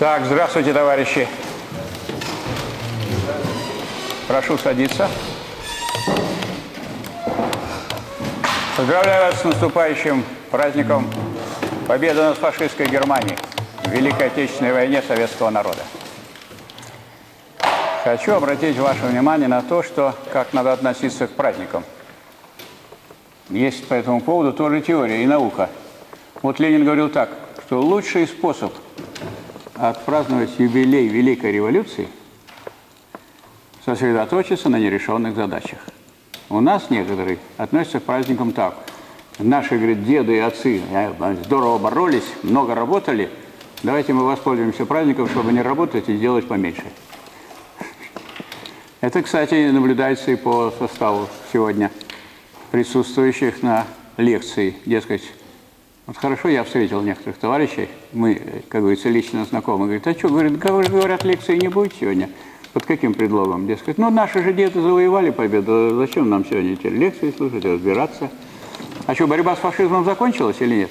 Так, здравствуйте, товарищи. Прошу садиться. Поздравляю вас с наступающим праздником победы над фашистской Германией в Великой Отечественной войне советского народа. Хочу обратить ваше внимание на то, что как надо относиться к праздникам. Есть по этому поводу тоже теория и наука. Вот Ленин говорил так, что лучший способ отпраздновать юбилей Великой революции – сосредоточиться на нерешенных задачах. У нас некоторые относятся к праздникам так. Наши, говорит, деды и отцы здорово боролись, много работали. Давайте мы воспользуемся праздником, чтобы не работать и делать поменьше. Это, кстати, наблюдается и по составу сегодня присутствующих на лекции. Дескать, вот хорошо я встретил некоторых товарищей, мы, как говорится, лично знакомы. Говорит, а что, говорит, говорят, лекции не будет сегодня? Под каким предлогом? Дескать, ну наши же деды завоевали победу, зачем нам сегодня эти лекции слушать, разбираться? А что, борьба с фашизмом закончилась или нет?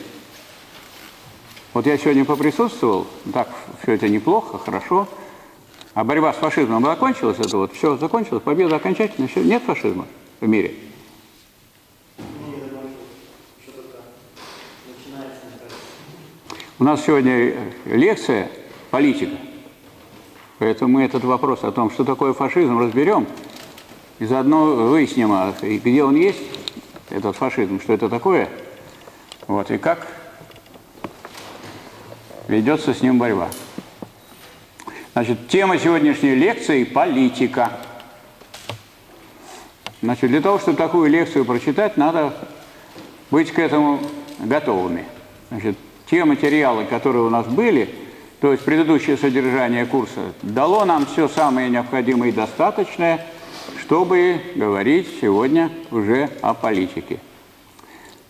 Вот я сегодня поприсутствовал, так, все это неплохо, хорошо. А борьба с фашизмом закончилась, это вот все закончилось, победа окончательно, все, нет фашизма в мире. У нас сегодня лекция политика. Поэтому мы этот вопрос о том, что такое фашизм, разберем. И заодно выясним, а где он есть, этот фашизм, что это такое. Вот, и как ведется с ним борьба. Значит, тема сегодняшней лекции – политика. Значит, для того, чтобы такую лекцию прочитать, надо быть к этому готовыми. Значит, те материалы, которые у нас были, то есть предыдущее содержание курса, дало нам все самое необходимое и достаточное, чтобы говорить сегодня уже о политике.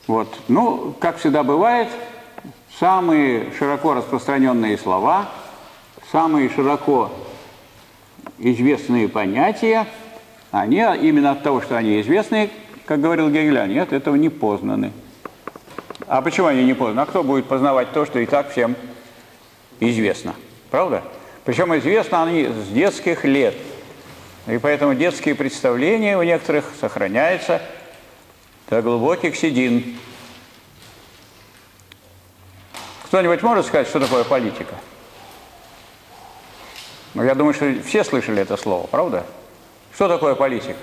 Вот. Ну, как всегда бывает, самые широко распространенные слова, самые широко известные понятия, они именно от того, что они известны, как говорил Гегель, от этого не познаны. А почему они не познаны? А кто будет познавать то, что и так всем известно? Правда? Причем известно они с детских лет. И поэтому детские представления у некоторых сохраняются до глубоких седин. Кто-нибудь может сказать, что такое политика? Ну, я думаю, что все слышали это слово, правда? Что такое политика?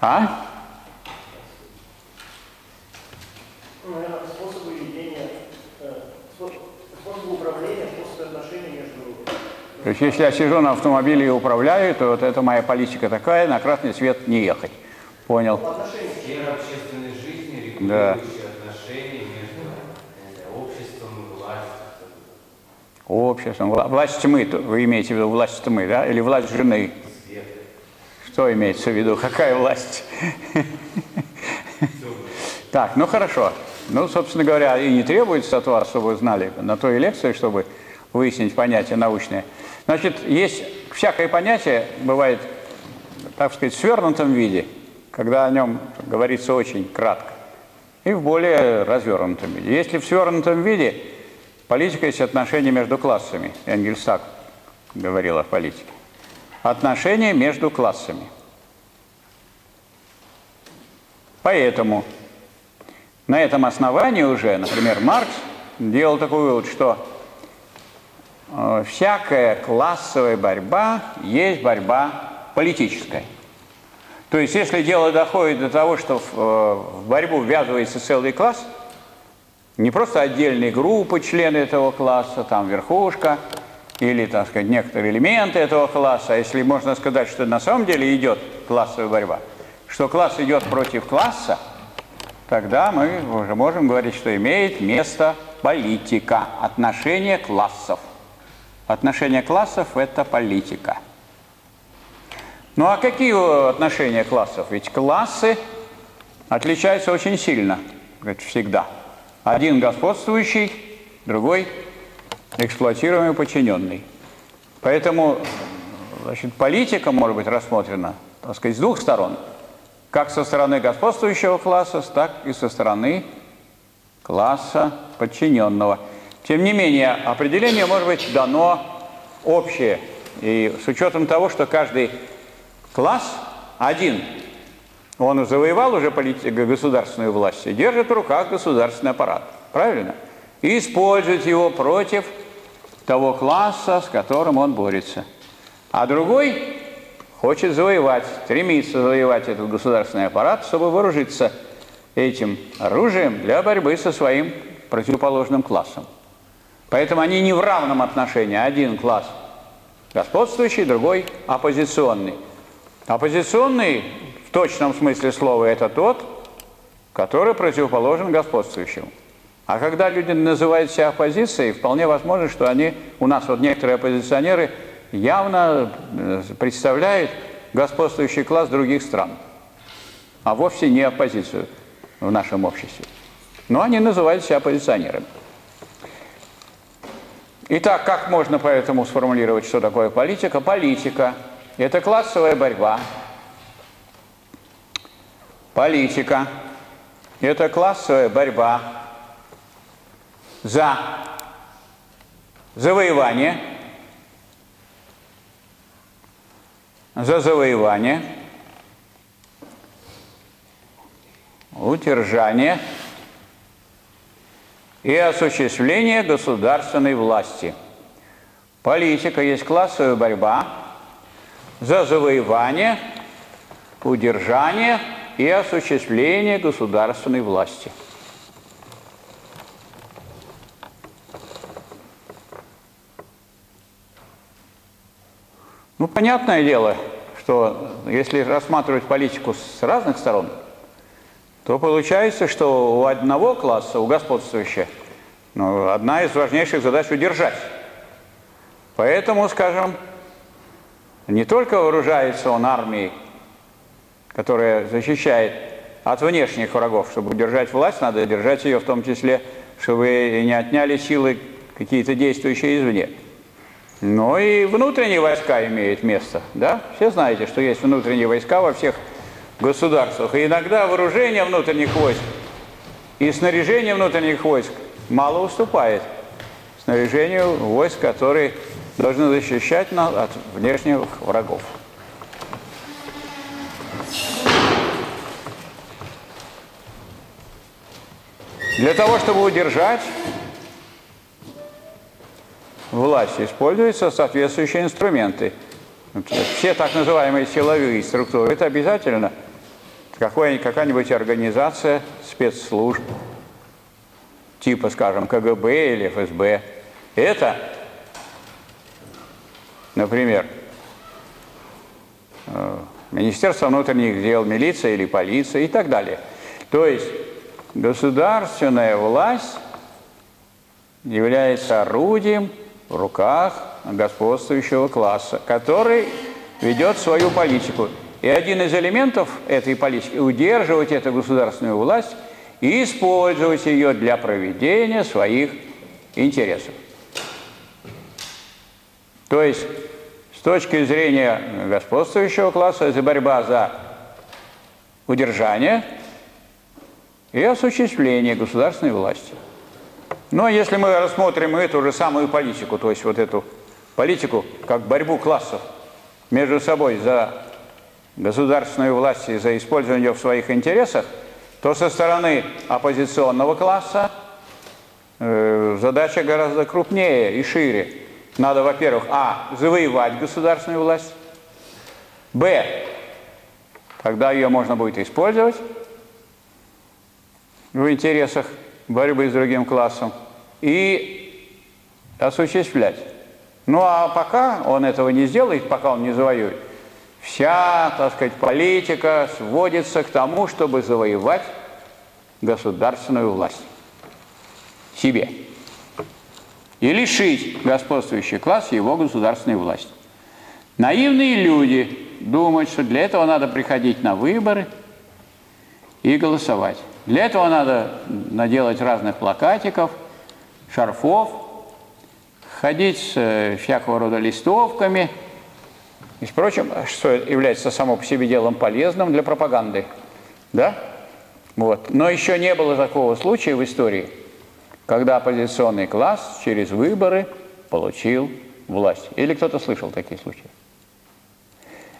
А? Наверное, способы ведения, способы управления, способы отношений между... То есть, если я сижу на автомобиле и управляю, то вот это моя политика такая, на красный свет не ехать. Понял? Сфера общественной жизни, Да. регулирующие отношения между э, обществом и властью. Обществом. Вла- Власть тьмы, то вы имеете в виду власть тьмы, да? Или власть жены? Что имеется в виду? Какая власть? Так, ну хорошо. Ну, собственно говоря, и не требуется от вас, чтобы вы знали на той лекции, чтобы выяснить понятие научное. Значит, есть всякое понятие, бывает, так сказать, в свернутом виде, когда о нем говорится очень кратко, и в более развернутом виде. Если в свернутом виде политика есть отношения между классами, Энгельс так говорил о политике, отношения между классами. Поэтому на этом основании уже, например, Маркс делал такой вывод, что э, всякая классовая борьба есть борьба политическая. То есть, если дело доходит до того, что в, э, борьбу ввязывается целый класс, не просто отдельные группы, члены этого класса, там верхушка, или, так сказать, некоторые элементы этого класса, если можно сказать, что на самом деле идет классовая борьба, что класс идет против класса, тогда мы уже можем говорить, что имеет место политика, отношение классов. Отношение классов – это политика. Ну а какие отношения классов? Ведь классы отличаются очень сильно, всегда. Один господствующий, другой эксплуатируемый подчиненный. Поэтому значит, политика может быть рассмотрена так сказать, с двух сторон. Как со стороны господствующего класса, так и со стороны класса подчиненного. Тем не менее, определение может быть дано общее. И с учетом того, что каждый класс один, он завоевал уже государственную власть и держит в руках государственный аппарат. Правильно? И использует его против того класса, с которым он борется. А другой хочет завоевать, стремится завоевать этот государственный аппарат, чтобы вооружиться этим оружием для борьбы со своим противоположным классом. Поэтому они не в равном отношении. Один класс господствующий, другой оппозиционный. Оппозиционный в точном смысле слова это тот, который противоположен господствующему. А когда люди называют себя оппозицией, вполне возможно, что они, у нас вот некоторые оппозиционеры явно э, представляют господствующий класс других стран, а вовсе не оппозицию в нашем обществе. Но они называют себя оппозиционерами. Итак, как можно поэтому сформулировать, что такое политика? Политика – это классовая борьба. Политика – это классовая борьба за завоевание, за завоевание, удержание – и осуществление государственной власти. Политика есть классовая борьба за завоевание, удержание и осуществление государственной власти. Ну, понятное дело, что если рассматривать политику с разных сторон – то получается, что у одного класса, у господствующего, ну, одна из важнейших задач – удержать. Поэтому, скажем, не только вооружается он армией, которая защищает от внешних врагов, чтобы удержать власть, надо держать ее в том числе, чтобы не отняли силы какие-то действующие извне. Но и внутренние войска имеют место, да? Все знаете, что есть внутренние войска во всех государствах. И иногда вооружение внутренних войск и снаряжение внутренних войск мало уступает снаряжению войск, которые должны защищать нас от внешних врагов. Для того, чтобы удержать власть, используются соответствующие инструменты. Все так называемые силовые структуры, это обязательно – какая-нибудь организация спецслужб, типа, скажем, КГБ или ФСБ. Это, например, э, Министерство внутренних дел, милиция или полиция и так далее. То есть государственная власть является орудием в руках господствующего класса, который ведет свою политику. И один из элементов этой политики – удерживать эту государственную власть и использовать ее для проведения своих интересов. То есть, с точки зрения господствующего класса, это борьба за удержание и осуществление государственной власти. Но если мы рассмотрим эту же самую политику, то есть вот эту политику как борьбу классов между собой за государственной власти за использование в своих интересах, то со стороны оппозиционного класса э, задача гораздо крупнее и шире. Надо, во-первых, а, завоевать государственную власть, б, когда ее можно будет использовать в интересах борьбы с другим классом, и осуществлять. Ну а пока он этого не сделает, пока он не завоюет, Вся, так сказать, политика сводится к тому, чтобы завоевать государственную власть себе и лишить господствующий класс его государственной власти. Наивные люди думают, что для этого надо приходить на выборы и голосовать. Для этого надо наделать разных плакатиков, шарфов, ходить с э, всякого рода листовками – И, впрочем, что является само по себе делом полезным для пропаганды. Да? Вот. Но еще не было такого случая в истории, когда оппозиционный класс через выборы получил власть. Или кто-то слышал такие случаи?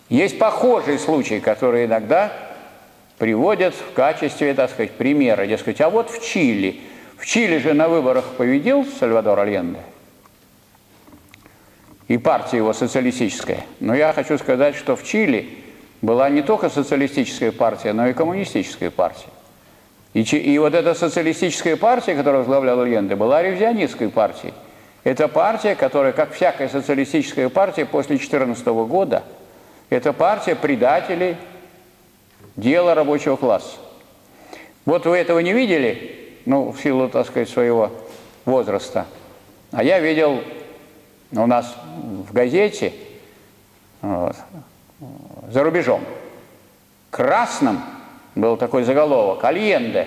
Есть похожие случаи, которые иногда приводят в качестве, так сказать, примера. Дескать, а вот в Чили. В Чили же на выборах победил Сальвадор Альенде. И партия его социалистическая. Но я хочу сказать, что в Чили была не только социалистическая партия, но и коммунистическая партия. И, и вот эта социалистическая партия, которую возглавлял Альенде, была ревизионистской партией. Это партия, которая, как всякая социалистическая партия после 2014 года – это партия предателей дела рабочего класса. Вот вы этого не видели, ну, в силу, так сказать, своего возраста. А я видел у нас в газете вот, за рубежом. Красным был такой заголовок «Альенде.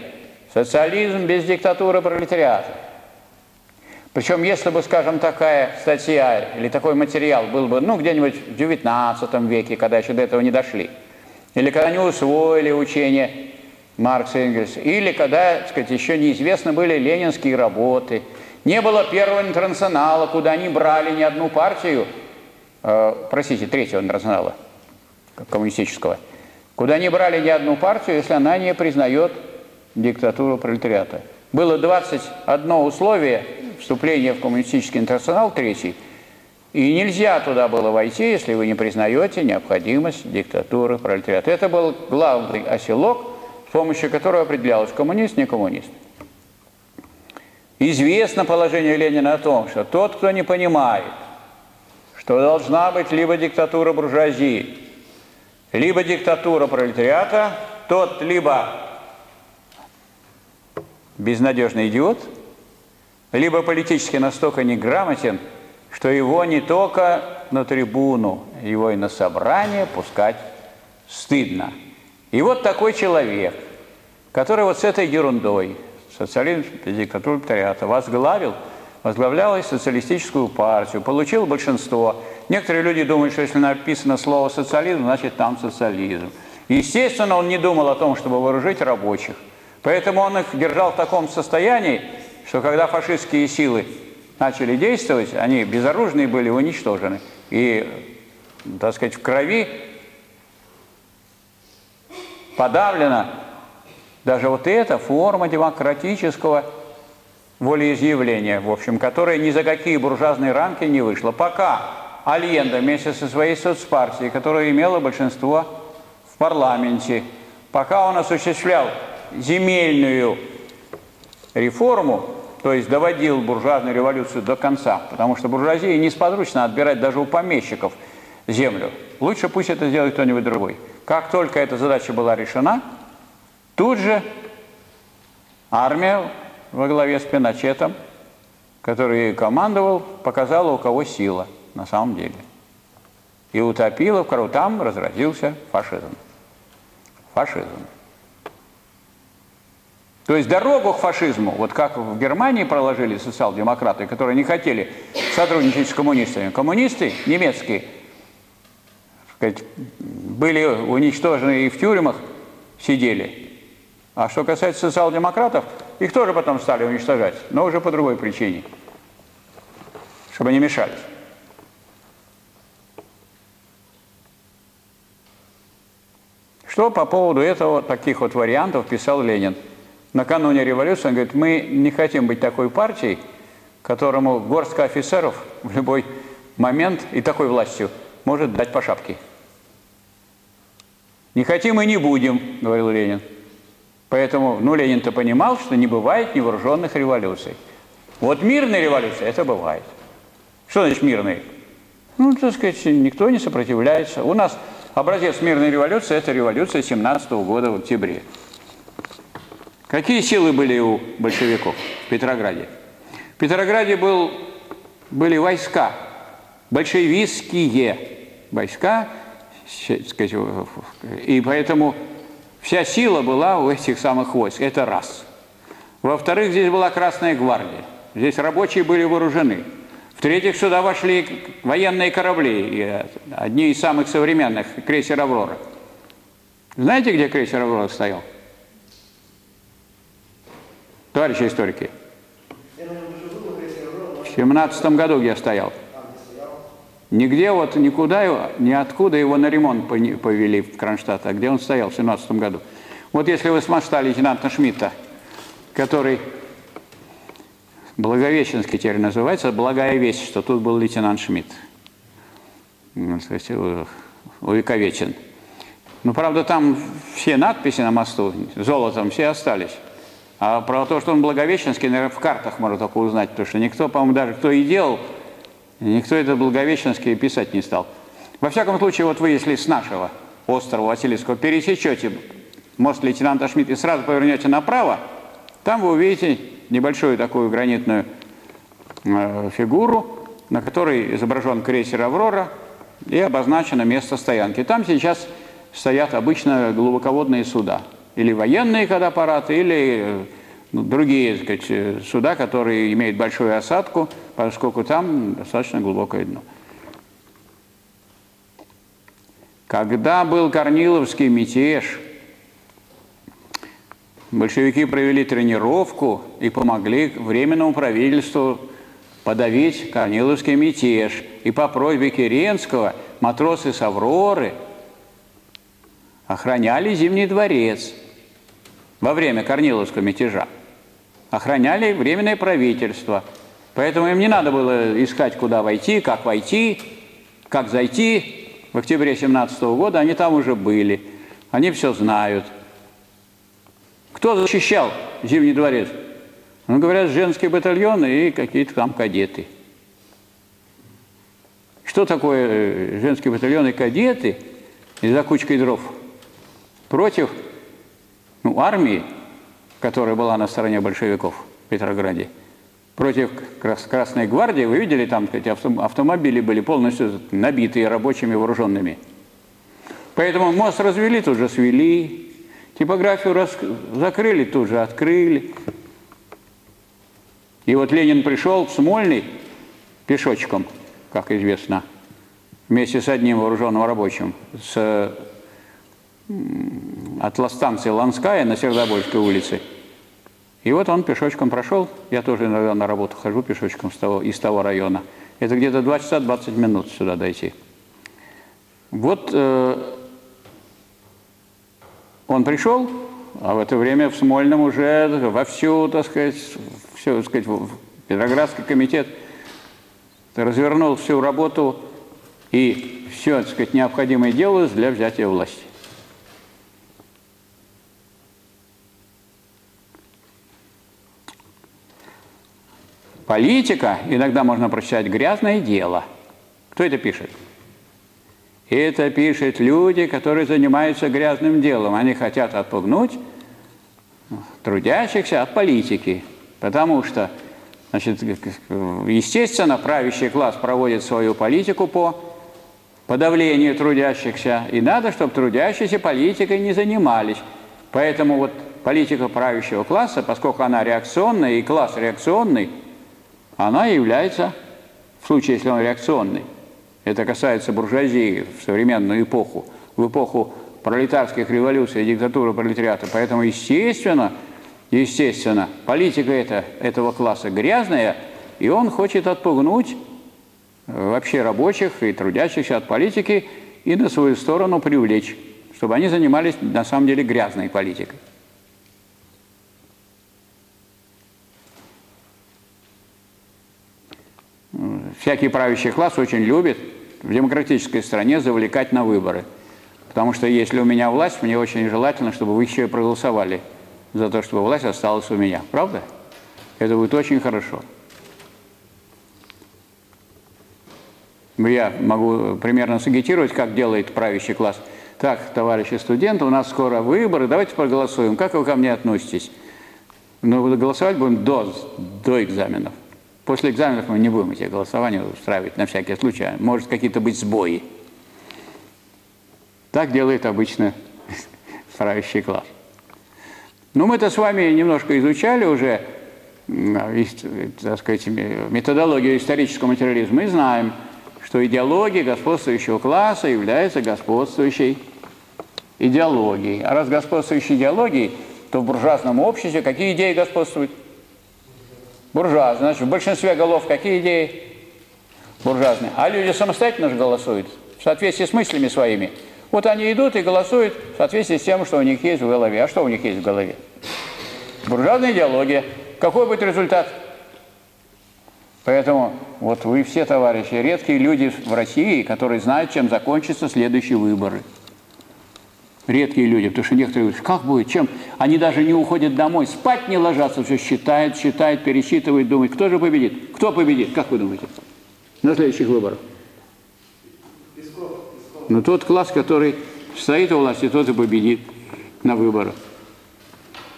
Социализм без диктатуры пролетариата». Причем, если бы, скажем, такая статья или такой материал был бы, ну, где-нибудь в XIX веке, когда еще до этого не дошли, или когда не усвоили учение Маркса и Энгельса, или когда, так сказать, еще неизвестны были ленинские работы, не было первого интернационала, куда они брали ни одну партию, э, простите, третьего интернационала коммунистического, куда не брали ни одну партию, если она не признает диктатуру пролетариата. Было 21 условие вступления в коммунистический интернационал третий, и нельзя туда было войти, если вы не признаете необходимость диктатуры пролетариата. Это был главный оселок, с помощью которого определялось коммунист, не коммунист. Известно положение Ленина о том, что тот, кто не понимает, что должна быть либо диктатура буржуазии, либо диктатура пролетариата, тот либо безнадежный идиот, либо политически настолько неграмотен, что его не только на трибуну, его и на собрание пускать стыдно. И вот такой человек, который вот с этой ерундой, социализм, диктатура пролетариата, возглавил, возглавлял социалистическую партию, получил большинство. Некоторые люди думают, что если написано слово социализм, значит там социализм. Естественно, он не думал о том, чтобы вооружить рабочих. Поэтому он их держал в таком состоянии, что когда фашистские силы начали действовать, они безоружные были уничтожены. И, так сказать, в крови подавлена даже вот эта форма демократического волеизъявления, в общем, которая ни за какие буржуазные рамки не вышла. Пока Альенда вместе со своей соцпартией, которая имела большинство в парламенте, пока он осуществлял земельную реформу, то есть доводил буржуазную революцию до конца, потому что буржуазии несподручно отбирать даже у помещиков землю. Лучше пусть это сделает кто-нибудь другой. Как только эта задача была решена, тут же армия во главе с Пиночетом, который командовал, показала, у кого сила на самом деле. И утопила в кровь, там разразился фашизм. Фашизм. То есть дорогу к фашизму, вот как в Германии проложили социал-демократы, которые не хотели сотрудничать с коммунистами. Коммунисты немецкие были уничтожены и в тюрьмах сидели. А что касается социал-демократов, их тоже потом стали уничтожать, но уже по другой причине, чтобы не мешались. Что по поводу этого, таких вот вариантов писал Ленин? Накануне революции, он говорит, мы не хотим быть такой партией, которому горстка офицеров в любой момент и такой властью может дать по шапке. Не хотим и не будем, говорил Ленин. Поэтому, ну, Ленин-то понимал, что не бывает невооруженных революций. Вот мирная революция, это бывает. Что значит мирная? Ну, так сказать, никто не сопротивляется. У нас образец мирной революции – это революция 17 -го года в октябре. Какие силы были у большевиков в Петрограде? В Петрограде был, были войска, большевистские войска, и поэтому вся сила была у этих самых войск. Это раз. Во-вторых, здесь была Красная гвардия. Здесь рабочие были вооружены. В-третьих, сюда вошли военные корабли, одни из самых современных, крейсер «Аврора». Знаете, где крейсер «Аврора» стоял? Товарищи историки. В семнадцатом году где стоял? Нигде вот никуда, ниоткуда его на ремонт повели в Кронштадт, а где он стоял в семнадцатом году. Вот если вы с моста лейтенанта Шмидта, который Благовещенский теперь называется, благая весть, что тут был лейтенант Шмидт. Ну, увековечен. Ну, правда, там все надписи на мосту золотом все остались. А про то, что он Благовещенский, наверное, в картах можно только узнать, потому что никто, по-моему, даже кто и делал, никто это Благовещенский писать не стал. Во всяком случае, вот вы, если с нашего острова Васильевского пересечете мост лейтенанта Шмидта и сразу повернете направо, там вы увидите небольшую такую гранитную э, фигуру, на которой изображен крейсер «Аврора» и обозначено место стоянки. Там сейчас стоят обычно глубоководные суда – или военные кадаппараты, или ну, другие сказать, суда, которые имеют большую осадку, поскольку там достаточно глубокое дно. Когда был Корниловский мятеж, большевики провели тренировку и помогли Временному правительству подавить Корниловский мятеж. И по просьбе Керенского матросы с «Авроры» охраняли Зимний дворец – во время Корниловского мятежа охраняли Временное правительство. Поэтому им не надо было искать, куда войти, как войти, как зайти. В октябре 17 года они там уже были. Они все знают. Кто защищал Зимний дворец? Ну, говорят, женские батальоны и какие-то там кадеты. Что такое э, женские батальоны и кадеты из-за кучкой дров? Против ну, армии, которая была на стороне большевиков в Петрограде, против Красной гвардии, вы видели, там эти автомобили были полностью набитые рабочими вооруженными. Поэтому мост развели, тут же свели, типографию рас... закрыли, тут же открыли. И вот Ленин пришел в Смольный пешочком, как известно, вместе с одним вооруженным рабочим, с от станции Ланская на Сердобольской улице. И вот он пешочком прошел, я тоже иногда на работу хожу пешочком с того, из того района. Это где-то 2 часа 20 минут сюда дойти. Вот э, он пришел, а в это время в Смольном уже вовсю, так сказать, все, так сказать, Петроградский комитет развернул всю работу и все, так сказать, необходимое делалось для взятия власти. Политика, иногда можно прочитать, грязное дело. Кто это пишет? Это пишут люди, которые занимаются грязным делом. Они хотят отпугнуть трудящихся от политики. Потому что, значит, естественно, правящий класс проводит свою политику по подавлению трудящихся. И надо, чтобы трудящиеся политикой не занимались. Поэтому вот политика правящего класса, поскольку она реакционная, и класс реакционный – она является, в случае, если он реакционный, это касается буржуазии в современную эпоху, в эпоху пролетарских революций, диктатуры пролетариата. Поэтому, естественно, естественно, политика это, этого класса грязная, и он хочет отпугнуть э, вообще рабочих и трудящихся от политики и на свою сторону привлечь, чтобы они занимались на самом деле грязной политикой. Всякий правящий класс очень любит в демократической стране завлекать на выборы. Потому что если у меня власть, мне очень желательно, чтобы вы еще и проголосовали за то, чтобы власть осталась у меня. Правда? Это будет очень хорошо. Я могу примерно сагитировать, как делает правящий класс. Так, товарищи студенты, у нас скоро выборы, давайте проголосуем. Как вы ко мне относитесь? Ну, голосовать будем до, до экзаменов. После экзаменов мы не будем эти голосования устраивать на всякий случай. А может какие-то быть сбои. Так делает обычно правящий класс. Ну, мы-то с вами немножко изучали уже так сказать, методологию исторического материализма, мы знаем, что идеология господствующего класса является господствующей идеологией. А раз господствующей идеологией, то в буржуазном обществе какие идеи господствуют? Буржуазные. Значит, в большинстве голов какие идеи? Буржуазные. А люди самостоятельно же голосуют, в соответствии с мыслями своими. Вот они идут и голосуют в соответствии с тем, что у них есть в голове. А что у них есть в голове? Буржуазная идеология. Какой будет результат? Поэтому вот вы все, товарищи, редкие люди в России, которые знают, чем закончатся следующие выборы. Редкие люди, потому что некоторые говорят, как будет, чем? Они даже не уходят домой, спать не ложатся, все считают, считают, пересчитывают, думают, кто же победит? Кто победит, как вы думаете, на следующих выборах? Ну, тот класс, который стоит у власти, тот и победит на выборах.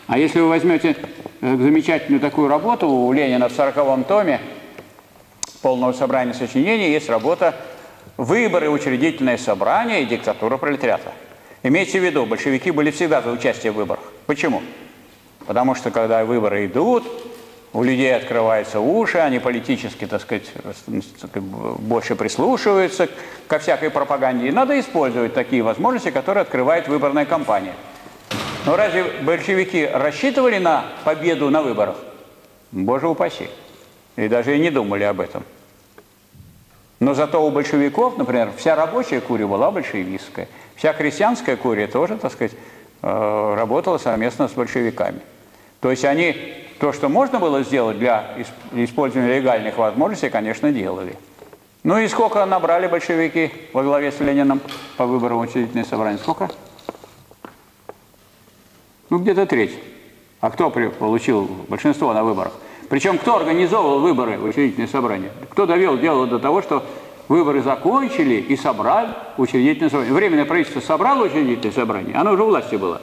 А если вы возьмете э, замечательную такую работу у Ленина в 40-м томе полного собрания сочинений, есть работа «Выборы, учредительное собрание и диктатура пролетариата». Имейте в виду, большевики были всегда за участие в выборах. Почему? Потому что, когда выборы идут, у людей открываются уши, они политически, так сказать, больше прислушиваются ко всякой пропаганде. И надо использовать такие возможности, которые открывает выборная кампания. Но разве большевики рассчитывали на победу на выборах? Боже упаси. И даже и не думали об этом. Но зато у большевиков, например, вся рабочая курия была большевистская. Вся крестьянская курия тоже, так сказать, э, работала совместно с большевиками. То есть они то, что можно было сделать для использования легальных возможностей, конечно, делали. Ну и сколько набрали большевики во главе с Лениным по выборам учредительное собрание? Сколько? Ну, где-то треть. А кто получил большинство на выборах? Причем кто организовывал выборы в учредительное собрание? Кто довел дело до того, что выборы закончили и собрали учредительное собрание? Временное правительство собрало учредительное собрание, оно уже у власти было.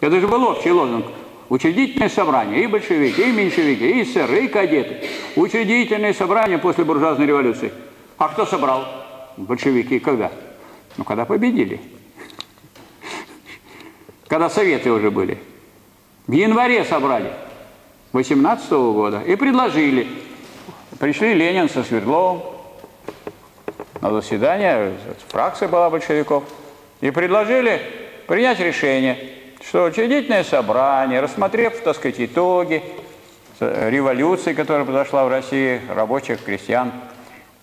Это же был общий лозунг Учредительное собрание, и большевики, и меньшевики, и эсеры, и кадеты. Учредительное собрание после буржуазной революции. А кто собрал? Большевики. Когда? Ну, когда победили. Когда советы уже были. В январе собрали 18 -го года и предложили. Пришли Ленин со Свердловым на заседание, фракция была большевиков, и предложили принять решение – что учредительное собрание, рассмотрев, так сказать, итоги революции, которая произошла в России, рабочих, крестьян,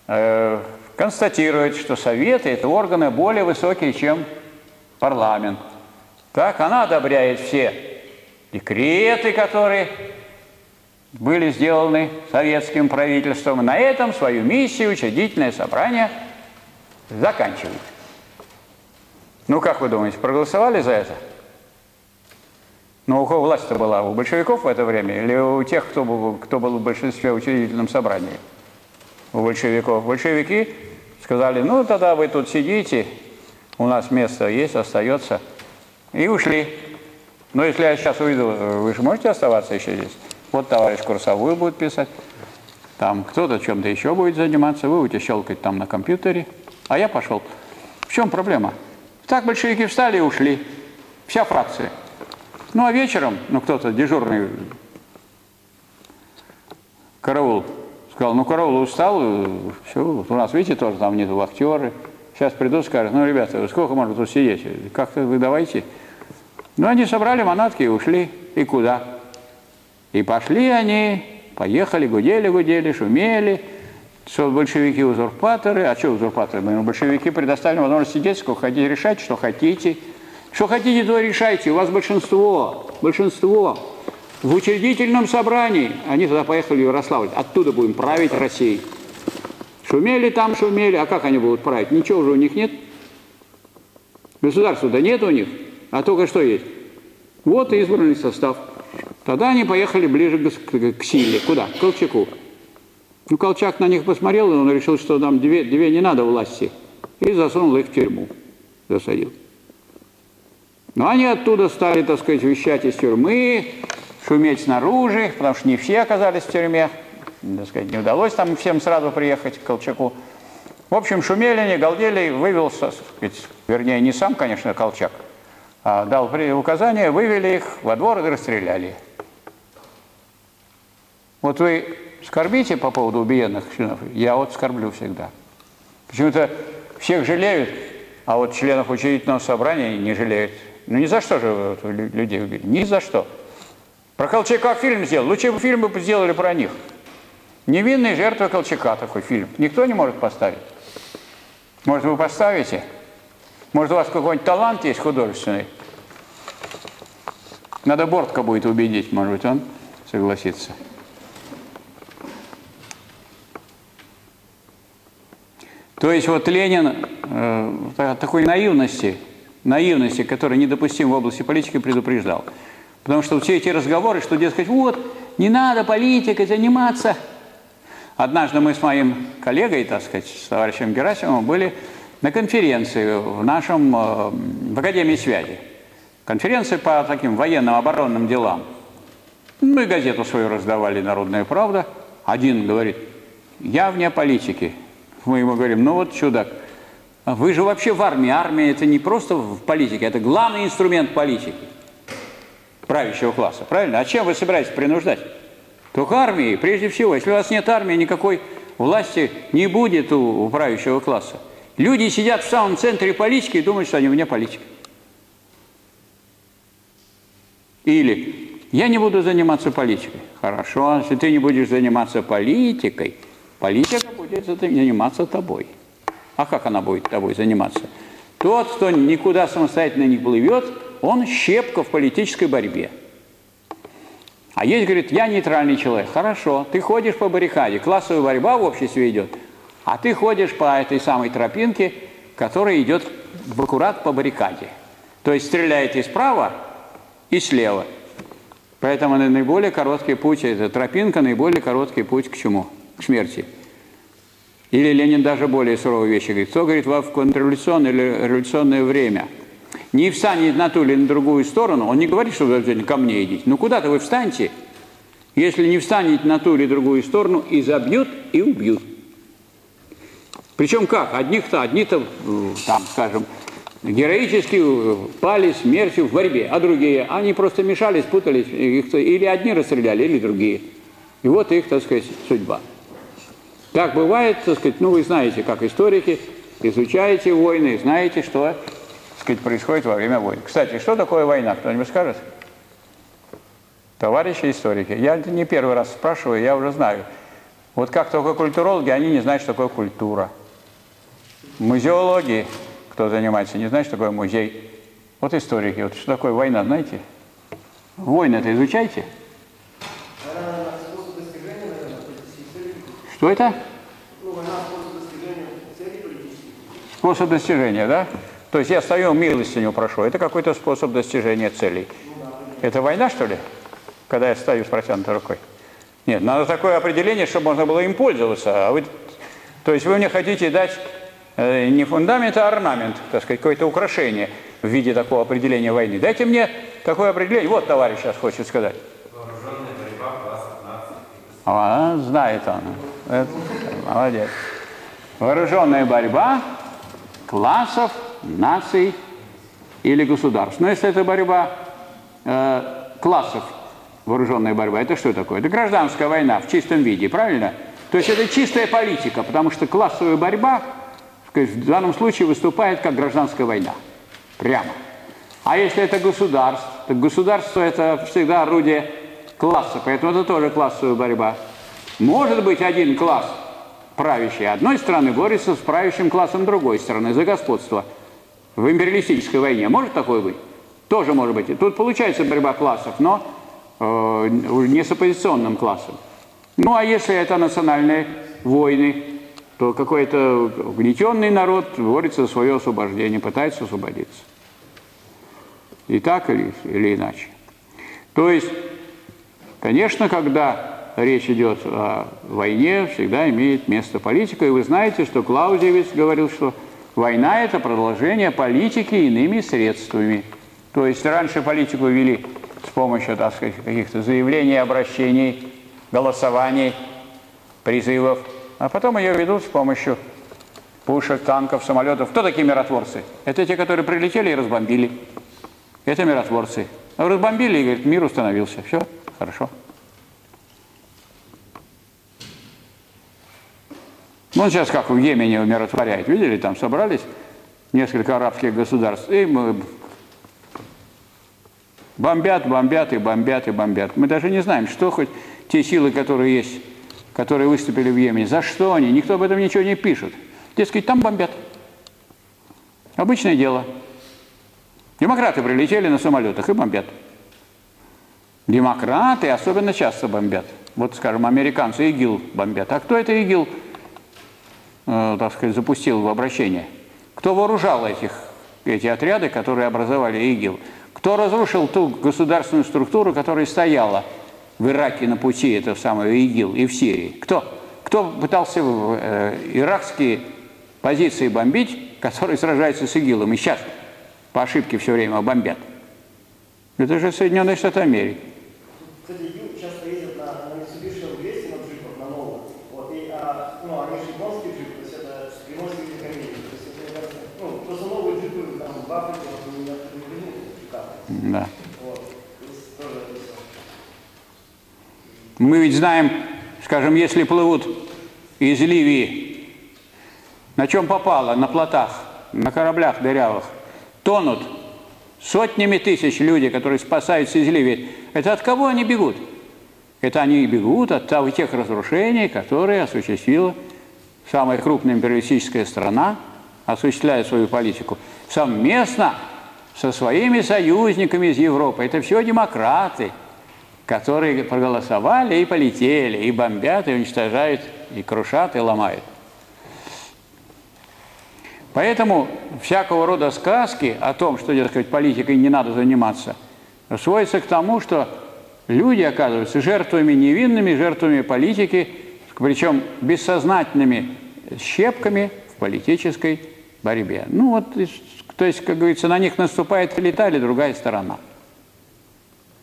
э, констатирует, что Советы – это органы более высокие, чем парламент. Так, она одобряет все декреты, которые были сделаны советским правительством. На этом свою миссию учредительное собрание заканчивает. Ну, как вы думаете, проголосовали за это? Но у кого власть-то была? У большевиков в это время или у тех, кто был, кто был в большинстве в учредительном собрании? У большевиков. Большевики сказали, ну тогда вы тут сидите, у нас место есть, остается. И ушли. Но если я сейчас уйду, вы же можете оставаться еще здесь? Вот товарищ курсовую будет писать, там кто-то чем-то еще будет заниматься, вы будете щелкать там на компьютере, а я пошел. В чем проблема? Так большевики встали и ушли. Вся фракция. Ну, а вечером, ну, кто-то дежурный караул сказал, ну, караул устал, все, у нас, видите, тоже там нет вахтеры. Сейчас придут, скажут, ну, ребята, сколько можно тут сидеть? Как-то вы давайте. Ну, они собрали манатки и ушли. И куда? И пошли они, поехали, гудели, гудели, шумели. Что большевики узурпаторы. А что узурпаторы? Ну, большевики предоставили возможность сидеть, сколько хотите, решать, что хотите. Что хотите, то решайте, у вас большинство, большинство. В учредительном собрании, они тогда поехали в Ярославль, оттуда будем править Россией. Шумели там, шумели, а как они будут править? Ничего уже у них нет. Государства-то нет у них, а только что есть. Вот избранный состав. Тогда они поехали ближе к силе. Куда? К Колчаку. Ну, Колчак на них посмотрел, и он решил, что нам две, две не надо власти. И засунул их в тюрьму. Засадил. Но они оттуда стали, так сказать, вещать из тюрьмы, шуметь снаружи, потому что не все оказались в тюрьме. Так сказать, не удалось там всем сразу приехать к Колчаку. В общем, шумели они, галдели, вывел, сказать, вернее, не сам, конечно, Колчак, а дал указание, вывели их во двор и расстреляли. Вот вы скорбите по поводу убиенных членов, я вот скорблю всегда. Почему-то всех жалеют, а вот членов учредительного собрания не жалеют. Ну ни за что же людей убили, ни за что. Про Колчака фильм сделал, лучше бы фильм бы сделали про них. Невинные жертвы Колчака такой фильм. Никто не может поставить. Может, вы поставите? Может, у вас какой-нибудь талант есть художественный? Надо Бортко будет убедить, может быть, он согласится. То есть вот Ленин э, такой наивности, наивности, которая недопустима в области политики, предупреждал. Потому что все эти разговоры, что, дескать, вот, не надо политикой заниматься. Однажды мы с моим коллегой, так сказать, с товарищем Герасимовым, были на конференции в нашем, э, в Академии связи. Конференция по таким военным оборонным делам. Мы газету свою раздавали «Народная правда». Один говорит, я вне политики. Мы ему говорим, ну вот чудак, вы же вообще в армии. Армия это не просто в политике, это главный инструмент политики правящего класса. Правильно? А чем вы собираетесь принуждать? Только армией, прежде всего. Если у вас нет армии, никакой власти не будет у, у правящего класса. Люди сидят в самом центре политики и думают, что они вне политики. Или я не буду заниматься политикой. Хорошо, если ты не будешь заниматься политикой, политика будет заниматься тобой. А как она будет тобой заниматься? Тот, кто никуда самостоятельно не плывет, он щепка в политической борьбе. А есть, говорит, я нейтральный человек. Хорошо, ты ходишь по баррикаде, классовая борьба в обществе идет, а ты ходишь по этой самой тропинке, которая идет в аккурат по баррикаде. То есть стреляете справа и слева. Поэтому наиболее короткий путь, это тропинка, наиболее короткий путь к чему? К смерти. Или Ленин даже более суровые вещи говорит. Кто говорит в контрреволюционное или революционное время не встанет на ту или на другую сторону, он не говорит, что вы ко мне идите. Ну куда-то вы встаньте, если не встанете на ту или другую сторону, и забьют, и убьют. Причем как? Одних-то, одни-то, там, скажем, героически пали смертью в борьбе, а другие, они просто мешались, путались, их, или одни расстреляли, или другие. И вот их, так сказать, судьба. Так бывает, так сказать, ну вы знаете, как историки, изучаете войны, знаете, что, так сказать, происходит во время войн. Кстати, что такое война, кто-нибудь скажет? Товарищи историки, я не первый раз спрашиваю, я уже знаю. Вот как только культурологи, они не знают, что такое культура. Музеологи, кто занимается, не знает, что такое музей. Вот историки, вот что такое война, знаете? Войны это изучайте. Что это? Способ достижения целей политических. Способ достижения, да? То есть я стою, милостиню прошу. Это какой-то способ достижения целей. Это война, что ли? Когда я стою с протянутой рукой? Нет, надо такое определение, чтобы можно было им пользоваться. А вы, то есть вы мне хотите дать э, не фундамент, а орнамент, так сказать, какое-то украшение в виде такого определения войны. Дайте мне такое определение. Вот товарищ сейчас хочет сказать. Вооруженная борьба классов наций. А, знает он. Это, молодец. Вооруженная борьба классов, наций или государств. Но если это борьба э, классов, вооруженная борьба, это что такое? Это гражданская война в чистом виде, правильно? То есть это чистая политика, потому что классовая борьба в данном случае выступает как гражданская война. Прямо. А если это государство, то государство это всегда орудие класса, поэтому это тоже классовая борьба. Может быть, один класс правящий одной страны борется с правящим классом другой страны за господство в империалистической войне. Может такое быть? Тоже может быть. Тут получается борьба классов, но э, не с оппозиционным классом. Ну а если это национальные войны, то какой-то угнетенный народ борется за свое освобождение, пытается освободиться. И так или, или иначе. То есть, конечно, когда речь идет о войне, всегда имеет место политика. И вы знаете, что Клаузевиц говорил, что война – это продолжение политики иными средствами. То есть раньше политику вели с помощью, так сказать, каких-то заявлений, обращений, голосований, призывов, а потом ее ведут с помощью пушек, танков, самолетов. Кто такие миротворцы? Это те, которые прилетели и разбомбили. Это миротворцы. Разбомбили, и, говорит, мир установился. Все, хорошо. Ну, сейчас как в Йемене умиротворяет. Видели, там собрались несколько арабских государств. И мы бомбят, бомбят и бомбят и бомбят. Мы даже не знаем, что хоть те силы, которые есть, которые выступили в Йемене, за что они, никто об этом ничего не пишет. Дескать, там бомбят. Обычное дело. Демократы прилетели на самолетах и бомбят. Демократы особенно часто бомбят. Вот, скажем, американцы ИГИЛ бомбят. А кто это ИГИЛ, так сказать, запустил в обращение? Кто вооружал этих, эти отряды, которые образовали ИГИЛ? Кто разрушил ту государственную структуру, которая стояла в Ираке на пути этого самого ИГИЛ и в Сирии? Кто? Кто пытался э, иракские позиции бомбить, которые сражаются с ИГИЛом и сейчас по ошибке все время бомбят? Это же Соединенные Штаты Америки. Кстати, ИГИЛ часто ездят на, на Mitsubishi 200 на джипах, на новых. Вот, и, а, ну, они же японские джипы, то есть это приносит их Америки. То есть, это, мне кажется, ну, просто новые джипы там в Африке, вот, не не Да. Мы ведь знаем, скажем, если плывут из Ливии, на чем попало, на плотах, на кораблях дырявых, тонут сотнями тысяч людей, которые спасаются из Ливии. Это от кого они бегут? Это они бегут от тех разрушений, которые осуществила самая крупная империалистическая страна, осуществляя свою политику, совместно со своими союзниками из Европы. Это все демократы, которые проголосовали и полетели, и бомбят, и уничтожают, и крушат, и ломают. Поэтому всякого рода сказки о том, что, дескать, политикой не надо заниматься, сводятся к тому, что люди оказываются жертвами невинными, жертвами политики, причем бессознательными щепками в политической борьбе. Ну вот, то есть, как говорится, на них наступает или та, или другая сторона.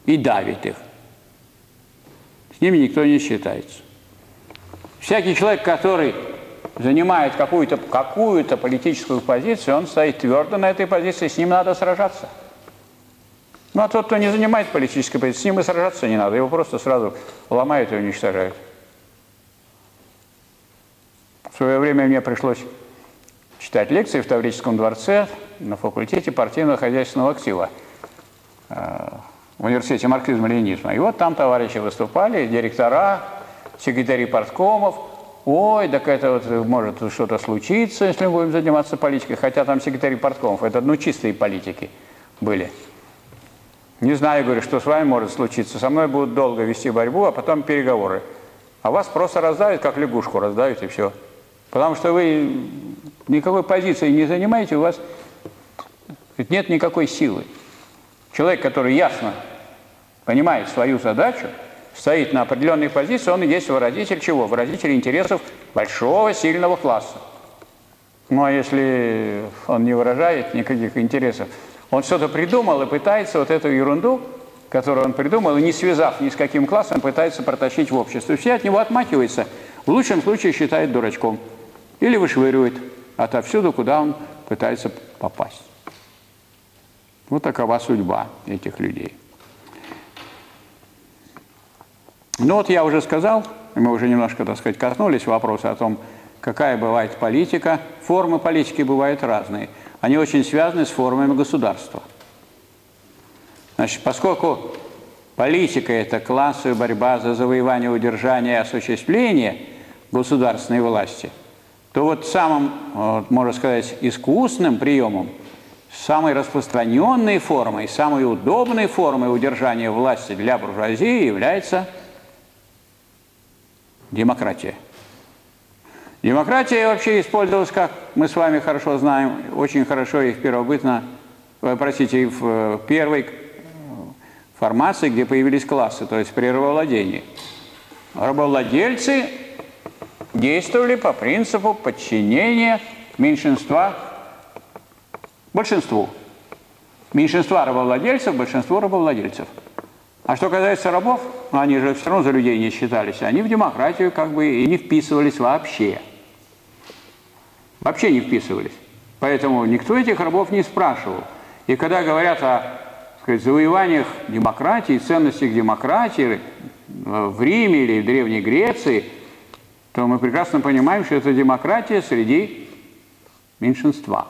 И давит их. С ними никто не считается. Всякий человек, который занимает какую-то какую политическую позицию, он стоит твердо на этой позиции, с ним надо сражаться. Ну а тот, кто не занимает политической позиции, с ним и сражаться не надо, его просто сразу ломают и уничтожают. В свое время мне пришлось читать лекции в Таврическом дворце на факультете партийного хозяйственного актива э, в университете марксизма-ленинизма. И вот там товарищи выступали, директора, секретари парткомов. Ой, так это вот может что-то случиться, если мы будем заниматься политикой. Хотя там секретари парткомов, это ну чистые политики были. Не знаю, говорю, что с вами может случиться. Со мной будут долго вести борьбу, а потом переговоры. А вас просто раздавят, как лягушку раздавят, и все. Потому что вы никакой позиции не занимаете, у вас нет никакой силы. Человек, который ясно понимает свою задачу, стоит на определенной позиции, он и есть выразитель чего? Выразитель интересов большого, сильного класса. Ну а если он не выражает никаких интересов, он что-то придумал и пытается вот эту ерунду, которую он придумал, и не связав ни с каким классом, пытается протащить в общество. Все от него отмахиваются. В лучшем случае считает дурачком. Или вышвыривает отовсюду, куда он пытается попасть. Вот такова судьба этих людей. Ну вот я уже сказал, мы уже немножко, так сказать, коснулись вопроса о том, какая бывает политика. Формы политики бывают разные. Они очень связаны с формами государства. Значит, поскольку политика – это классовая борьба за завоевание, удержание и осуществление государственной власти, то вот самым, вот, можно сказать, искусным приемом, самой распространенной формой, самой удобной формой удержания власти для буржуазии является демократия. Демократия вообще использовалась, как мы с вами хорошо знаем, очень хорошо и в первобытно, э, простите, в э, первой э, формации, где появились классы, то есть при рабовладении. Рабовладельцы действовали по принципу подчинения меньшинства большинству. Меньшинства рабовладельцев, большинству рабовладельцев. А что касается рабов, ну, они же все равно за людей не считались, они в демократию как бы и не вписывались вообще. Вообще не вписывались. Поэтому никто этих рабов не спрашивал. И когда говорят о сказать, завоеваниях демократии, ценностях демократии э, в Риме или в Древней Греции, то мы прекрасно понимаем, что это демократия среди меньшинства.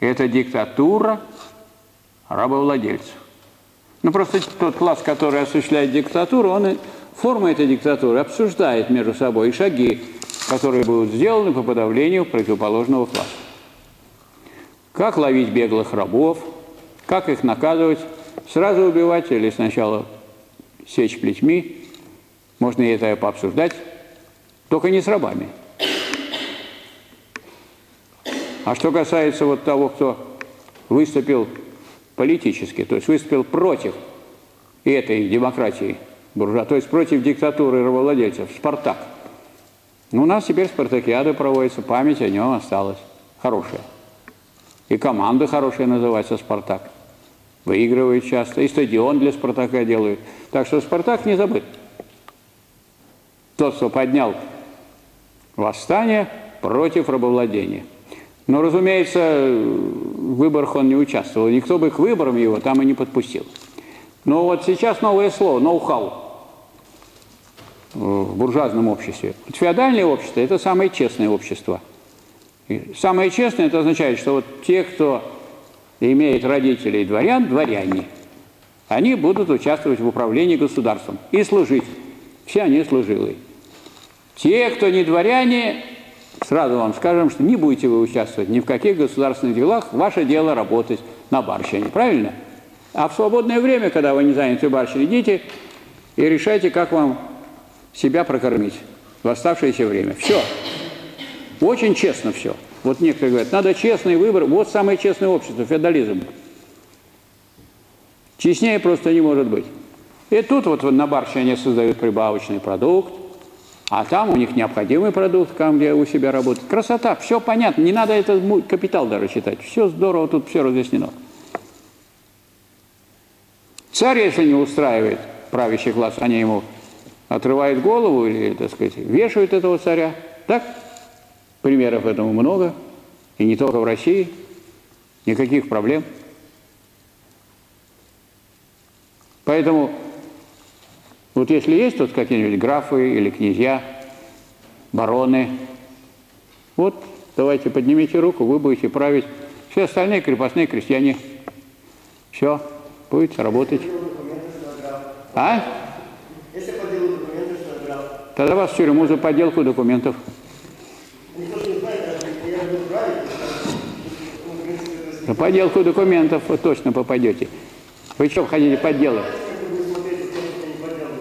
Это диктатура рабовладельцев. Ну, просто тот класс, который осуществляет диктатуру, он и формы этой диктатуры обсуждает между собой и шаги, которые будут сделаны по подавлению противоположного класса. Как ловить беглых рабов, как их наказывать, сразу убивать или сначала сечь плетьми. Можно и это пообсуждать, только не с рабами. А что касается вот того, кто выступил политически, то есть выступил против этой демократии буржуа, то есть против диктатуры рабовладельцев, Спартак. Ну, у нас теперь спартакиада проводится, память о нем осталась хорошая. И команда хорошая называется «Спартак». Выигрывает часто, и стадион для «Спартака» делают. Так что «Спартак» не забыт. Тот, кто поднял восстание против рабовладения – но, разумеется, в выборах он не участвовал. Никто бы к выборам его там и не подпустил. Но вот сейчас новое слово – ноу-хау в буржуазном обществе. Феодальное общество – это самое честное общество. И самое честное – это означает, что вот те, кто имеет родителей дворян, дворяне, они будут участвовать в управлении государством и служить. Все они служилые. Те, кто не дворяне, Сразу вам скажем, что не будете вы участвовать ни в каких государственных делах, ваше дело работать на барщине, правильно? А в свободное время, когда вы не заняты барщиной, идите и решайте, как вам себя прокормить в оставшееся время. Все. Очень честно все. Вот некоторые говорят, надо честный выбор. Вот самое честное общество, феодализм. Честнее просто не может быть. И тут вот на барщине создают прибавочный продукт, а там у них необходимый продукт, там, где у себя работают. Красота, все понятно, не надо этот капитал даже читать. Все здорово, тут все разъяснено. Царь, если не устраивает правящий класс, они ему отрывают голову или, так сказать, вешают этого царя. Так? Примеров этому много. И не только в России. Никаких проблем. Поэтому вот если есть тут какие-нибудь графы или князья, бароны, вот давайте поднимите руку, вы будете править. Все остальные крепостные крестьяне. Все, будете работать. А? Если подделаю документы, что граф. Тогда вас в тюрьму за подделку документов. Править, ну, За подделку документов вы точно попадете. Вы что хотите подделать?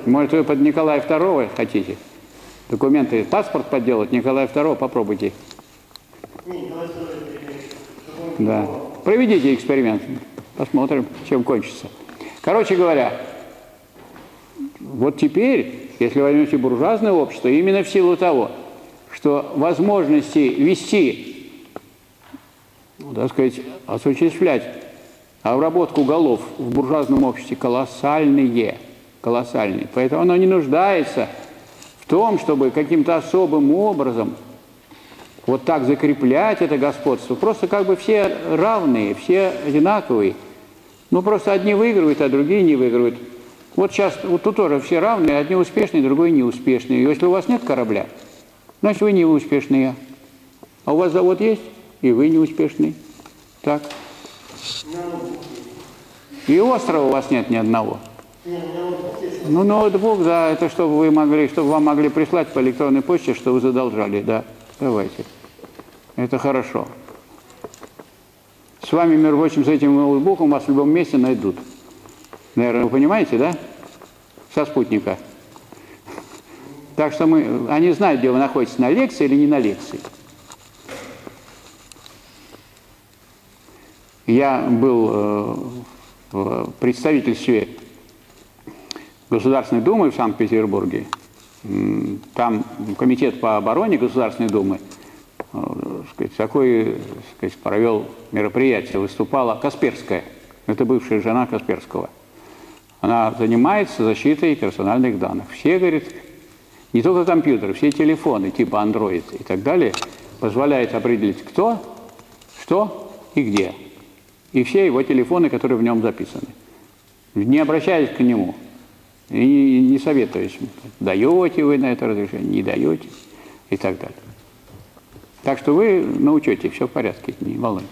Может, вы под Николая II хотите? Документы, паспорт подделать Николая II, попробуйте. Да. Проведите эксперимент. Посмотрим, чем кончится. Короче говоря, вот теперь, если возьмете буржуазное общество, именно в силу того, что возможности вести, ну, так сказать, осуществлять обработку голов в буржуазном обществе колоссальные – колоссальный. Поэтому оно не нуждается в том, чтобы каким-то особым образом вот так закреплять это господство. Просто как бы все равные, все одинаковые. Ну, просто одни выигрывают, а другие не выигрывают. Вот сейчас, вот тут тоже все равные, одни успешные, другой неуспешные. Если у вас нет корабля, значит, вы не успешные. А у вас завод есть, и вы не успешный. Так. И острова у вас нет ни одного. Ну, ноутбук, да, это чтобы вы могли, чтобы вам могли прислать по электронной почте, что вы задолжали, да. Давайте. Это хорошо. С вами, между прочим, с этим ноутбуком вас в любом месте найдут. Наверное, вы понимаете, да? Со спутника. Так что мы, они знают, где вы находитесь, на лекции или не на лекции. Я был э, в представительстве Государственной Думы в Санкт-Петербурге. Там комитет по обороне Государственной Думы э, сказать, такой сказать, провел мероприятие, выступала Касперская, это бывшая жена Касперского. Она занимается защитой персональных данных. Все, говорит, не только компьютеры, все телефоны типа Android и так далее позволяет определить, кто, что и где. И все его телефоны, которые в нем записаны. Не обращаясь к нему – И не советуюсь, даете вы на это разрешение, не даете и так далее. Так что вы на учете, все в порядке, не волнуйтесь.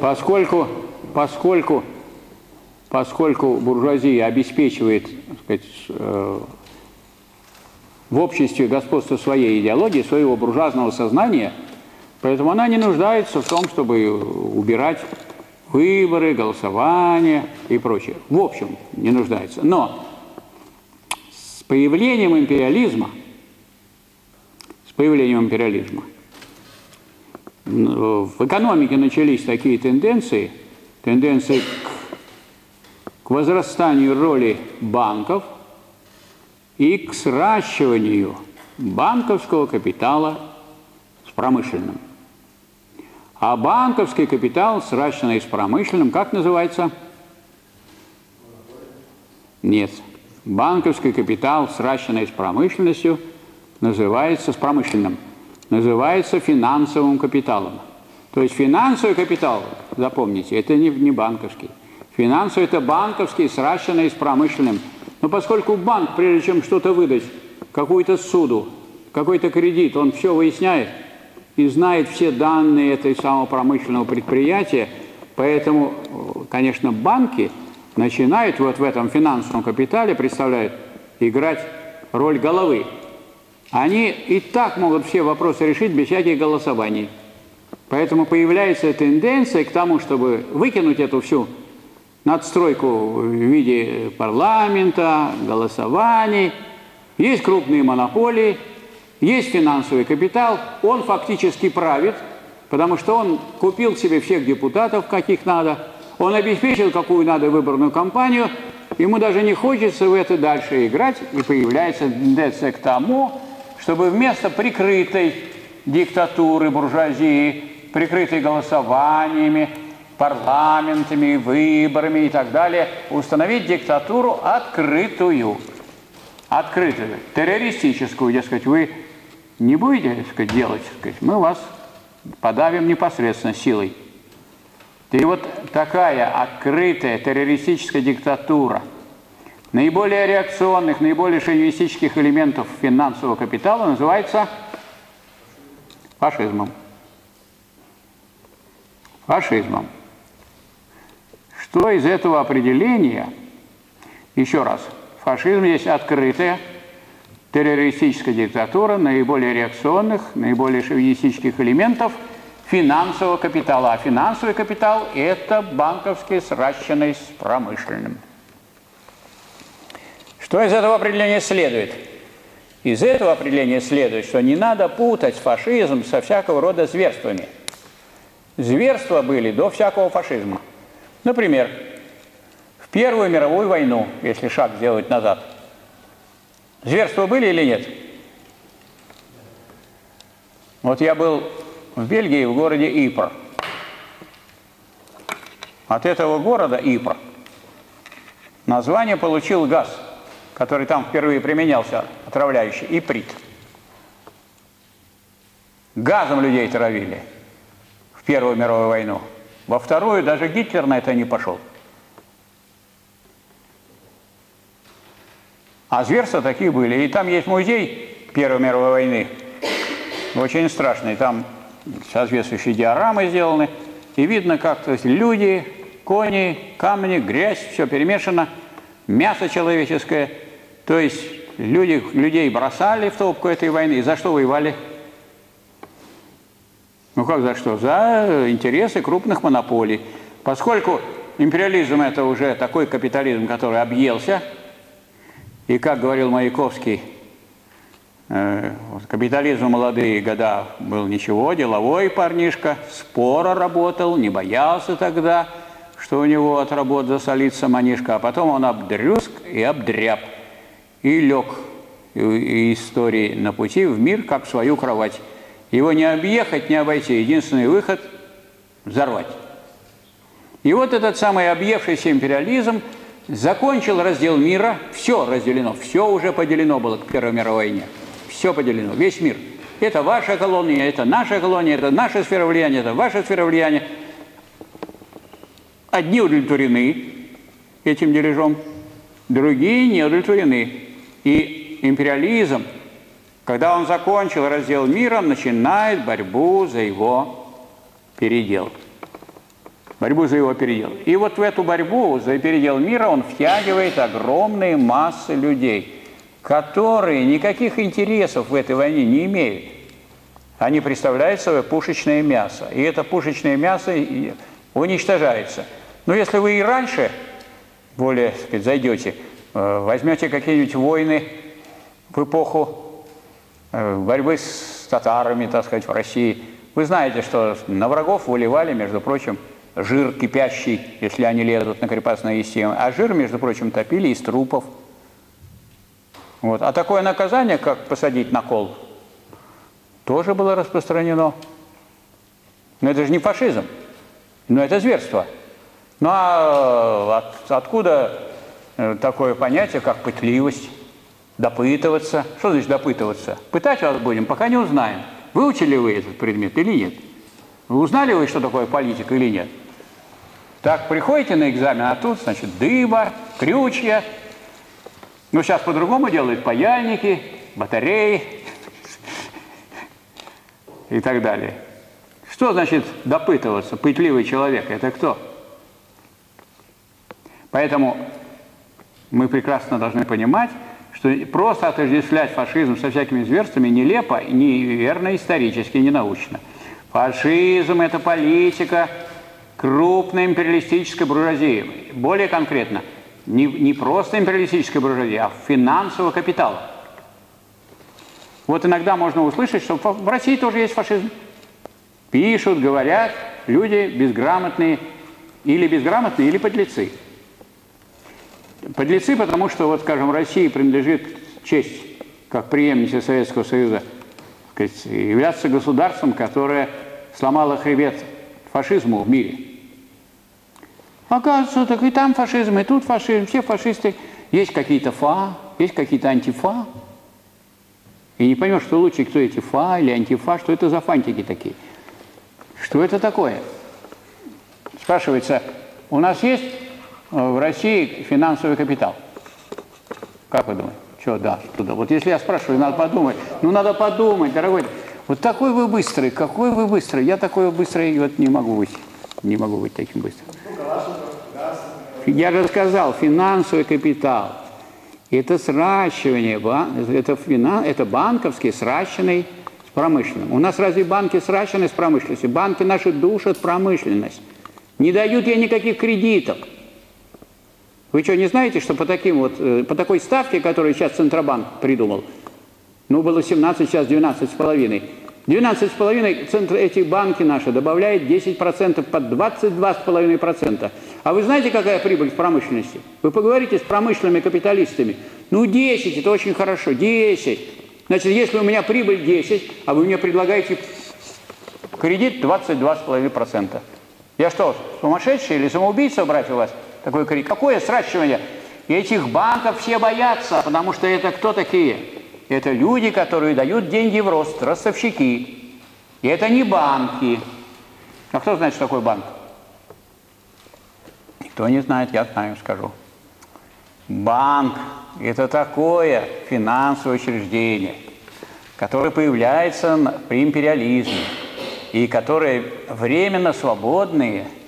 Поскольку, поскольку, поскольку буржуазия обеспечивает сказать, э, в обществе господство своей идеологии, своего буржуазного сознания, поэтому она не нуждается в том, чтобы убирать выборы, голосование и прочее. В общем, не нуждается. Но с появлением империализма, с появлением империализма, в экономике начались такие тенденции, тенденции к, к возрастанию роли банков и к сращиванию банковского капитала с промышленным. А банковский капитал, сращенный с промышленным, как называется? Нет. Банковский капитал, сращенный с промышленностью, называется с промышленным, называется финансовым капиталом. То есть финансовый капитал, запомните, это не, не банковский. Финансовый – это банковский, сращенный с промышленным. Но поскольку банк, прежде чем что-то выдать, какую-то суду, какой-то кредит, он все выясняет и знает все данные этой самого промышленного предприятия, поэтому, конечно, банки начинают вот в этом финансовом капитале, представляют, играть роль головы. Они и так могут все вопросы решить без всяких голосований. Поэтому появляется тенденция к тому, чтобы выкинуть эту всю надстройку в виде парламента, голосований. Есть крупные монополии, есть финансовый капитал, он фактически правит, потому что он купил себе всех депутатов, каких надо, он обеспечил какую надо выборную кампанию, ему даже не хочется в это дальше играть, и появляется тенденция к тому, чтобы вместо прикрытой диктатуры буржуазии, прикрытой голосованиями, парламентами, выборами и так далее, установить диктатуру открытую. Открытую, террористическую, дескать, вы не будете так сказать, делать, так сказать, мы вас подавим непосредственно силой. И вот такая открытая террористическая диктатура наиболее реакционных, наиболее шовинистических элементов финансового капитала называется фашизмом. Фашизмом. Что из этого определения, еще раз, фашизм есть открытая террористическая диктатура наиболее реакционных, наиболее шовинистических элементов финансового капитала. А финансовый капитал – это банковский, сращенный с промышленным. Что из этого определения следует? Из этого определения следует, что не надо путать фашизм со всякого рода зверствами. Зверства были до всякого фашизма. Например, в Первую мировую войну, если шаг сделать назад, зверства были или нет? Вот я был в Бельгии, в городе Ипр. От этого города Ипр название получил газ, который там впервые применялся, отравляющий, иприт. Газом людей травили в Первую мировую войну. Во вторую даже Гитлер на это не пошел. А зверства такие были. И там есть музей Первой мировой войны, очень страшный. Там соответствующие диорамы сделаны. И видно, как то есть, люди, кони, камни, грязь, все перемешано, мясо человеческое. То есть люди, людей бросали в топку этой войны. И за что воевали? Ну как за что? За интересы крупных монополий. Поскольку империализм это уже такой капитализм, который объелся, и как говорил Маяковский, э, капитализм молодые года был ничего, деловой парнишка, споро работал, не боялся тогда, что у него от работ засолится манишка, а потом он обдрюск и обдряб, и лег истории на пути в мир, как в свою кровать. Его не объехать, не обойти. Единственный выход – взорвать. И вот этот самый объевшийся империализм закончил раздел мира. Все разделено, все уже поделено было к Первой мировой войне. Все поделено, весь мир. Это ваша колония, это наша колония, это наша сфера влияния, это ваша сфера влияния. одни удовлетворены этим дележом, другие не удовлетворены. И империализм, когда он закончил раздел мира, начинает борьбу за его передел. Борьбу за его передел. И вот в эту борьбу за передел мира он втягивает огромные массы людей, которые никаких интересов в этой войне не имеют. Они представляют собой пушечное мясо. И это пушечное мясо уничтожается. Но если вы и раньше более сказать, зайдете, э, возьмете какие-нибудь войны в эпоху э, борьбы с татарами, так сказать, в России, вы знаете, что на врагов выливали, между прочим, жир кипящий, если они лезут на крепостные системы, а жир, между прочим, топили из трупов. Вот. А такое наказание, как посадить на кол, тоже было распространено. Но это же не фашизм, но это зверство – ну а от, откуда э, такое понятие, как пытливость, допытываться? Что значит допытываться? Пытать вас будем, пока не узнаем. Выучили вы этот предмет или нет? Вы узнали вы, что такое политика или нет? Так, приходите на экзамен, а тут, значит, дыба, крючья. Ну, сейчас по-другому делают паяльники, батареи и так далее. Что значит допытываться? Пытливый человек – это кто? Поэтому мы прекрасно должны понимать, что просто отождествлять фашизм со всякими зверствами нелепо, неверно исторически, не научно. Фашизм – это политика крупной империалистической буржуазии. Более конкретно, не, не просто империалистической буржуазии, а финансового капитала. Вот иногда можно услышать, что в России тоже есть фашизм. Пишут, говорят люди безграмотные, или безграмотные, или подлецы. Подлецы, потому что, вот, скажем, России принадлежит честь, как преемница Советского Союза, сказать, являться государством, которое сломало хребет фашизму в мире. Оказывается, так и там фашизм, и тут фашизм, все фашисты. Есть какие-то фа, есть какие-то антифа. И не поймешь, что лучше, кто эти фа или антифа, что это за фантики такие. Что это такое? Спрашивается, у нас есть в России финансовый капитал. Как вы думаете? Что, да, туда. Вот если я спрашиваю, надо подумать. Ну, надо подумать, дорогой. Вот такой вы быстрый, какой вы быстрый. Я такой быстрый вот не могу быть. Не могу быть таким быстрым. Я же сказал, финансовый капитал. Это сращивание, это, финан, это банковский сращенный с промышленным. У нас разве банки сращены с промышленностью? Банки наши душат промышленность. Не дают ей никаких кредитов. Вы что, не знаете, что по, таким вот, э, по такой ставке, которую сейчас Центробанк придумал, ну, было 17, сейчас 12 с половиной. 12 с половиной центр, эти банки наши добавляют 10% под 22,5%. А вы знаете, какая прибыль в промышленности? Вы поговорите с промышленными капиталистами. Ну, 10, это очень хорошо, 10. Значит, если у меня прибыль 10, а вы мне предлагаете кредит 22,5%. Я что, сумасшедший или самоубийца брать у вас? такой крик. Какое сращивание? Этих банков все боятся, потому что это кто такие? Это люди, которые дают деньги в рост, ростовщики. И это не банки. А кто знает, что такое банк? Никто не знает, я знаю, скажу. Банк – это такое финансовое учреждение, которое появляется при империализме и которое временно свободные –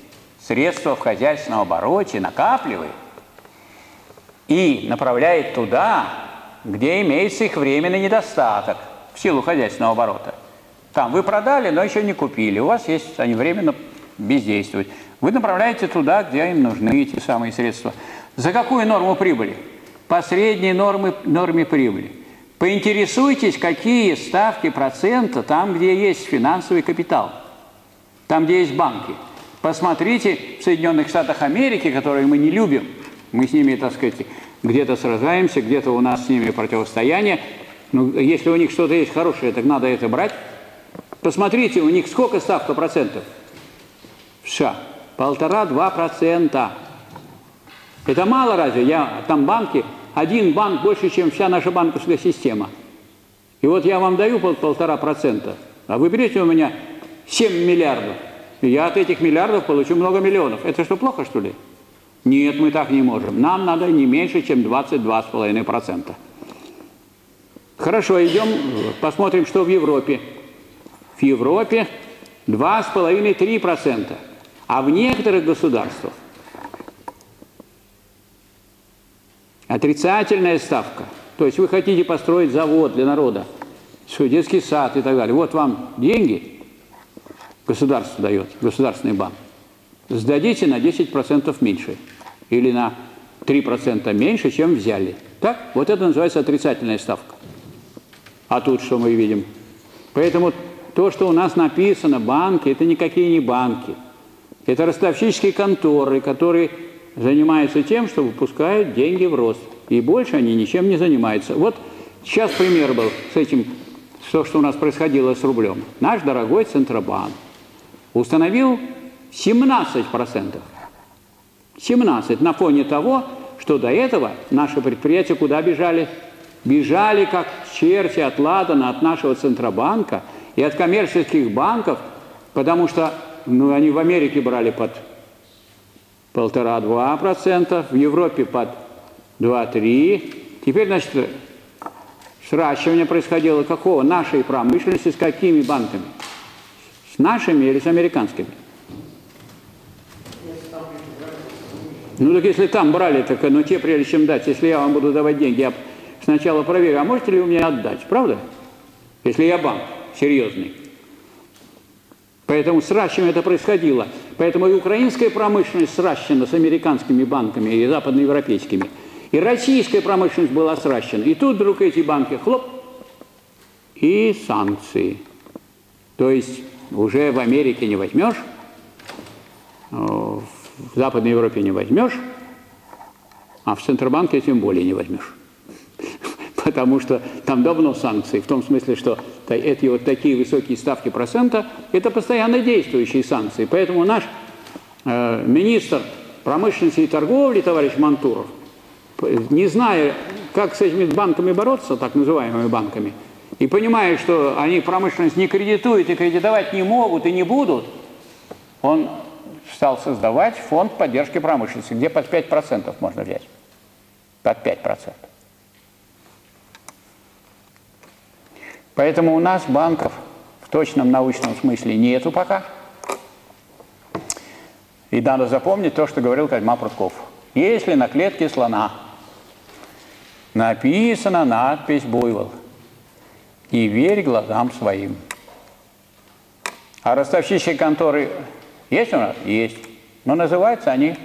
средства в хозяйственном обороте, накапливает и направляет туда, где имеется их временный недостаток в силу хозяйственного оборота. Там вы продали, но еще не купили, у вас есть, они временно бездействуют. Вы направляете туда, где им нужны эти самые средства. За какую норму прибыли? По средней норме, норме прибыли. Поинтересуйтесь, какие ставки процента там, где есть финансовый капитал, там, где есть банки – Посмотрите в Соединенных Штатах Америки, которые мы не любим, мы с ними, так сказать, где-то сражаемся, где-то у нас с ними противостояние. Но ну, если у них что-то есть хорошее, так надо это брать. Посмотрите, у них сколько ставка процентов? В США. Полтора-два процента. Это мало разве? Я, там банки, один банк больше, чем вся наша банковская система. И вот я вам даю пол, полтора процента, а вы берете у меня 7 миллиардов. я от этих миллиардов получу много миллионов. Это что, плохо, что ли? Нет, мы так не можем. Нам надо не меньше, чем 22,5%. Хорошо, идем, посмотрим, что в Европе. В Европе 2,5-3%. А в некоторых государствах отрицательная ставка. То есть вы хотите построить завод для народа, детский сад и так далее. Вот вам деньги, государство дает, государственный банк. Сдадите на 10% меньше или на 3% меньше, чем взяли. Так? Вот это называется отрицательная ставка. А тут что мы видим? Поэтому то, что у нас написано, банки, это никакие не банки. Это ростовщические конторы, которые занимаются тем, что выпускают деньги в рост. И больше они ничем не занимаются. Вот сейчас пример был с этим, то, что у нас происходило с рублем. Наш дорогой Центробанк установил 17%. 17 на фоне того, что до этого наши предприятия куда бежали? бежали как черти от Ладана, от нашего Центробанка и от коммерческих банков, потому что ну, они в Америке брали под полтора-два процента, в Европе под 2-3. Теперь, значит, сращивание происходило какого? Нашей промышленности с какими банками? С нашими или с американскими? Ну так если там брали, так ну те прежде чем дать, если я вам буду давать деньги, я сначала проверю, а можете ли вы мне отдать, правда? Если я банк серьезный. Поэтому сращивание это происходило. Поэтому и украинская промышленность сращена с американскими банками и западноевропейскими. И российская промышленность была сращена. И тут вдруг эти банки, хлоп, и санкции. То есть уже в Америке не возьмешь, в Западной Европе не возьмешь, а в Центробанке тем более не возьмешь потому что там давно санкции, в том смысле, что эти вот такие высокие ставки процента – это постоянно действующие санкции. Поэтому наш э, министр промышленности и торговли, товарищ Мантуров, не зная, как с этими банками бороться, так называемыми банками, и понимая, что они промышленность не кредитуют и кредитовать не могут и не будут, он стал создавать фонд поддержки промышленности, где под 5% можно взять. Под 5%. Поэтому у нас банков в точном научном смысле нету пока. И надо запомнить то, что говорил Козьма Прутков. Если на клетке слона написана надпись «Буйвол», не верь глазам своим. А ростовщичьи конторы есть у нас? Есть. Но называются они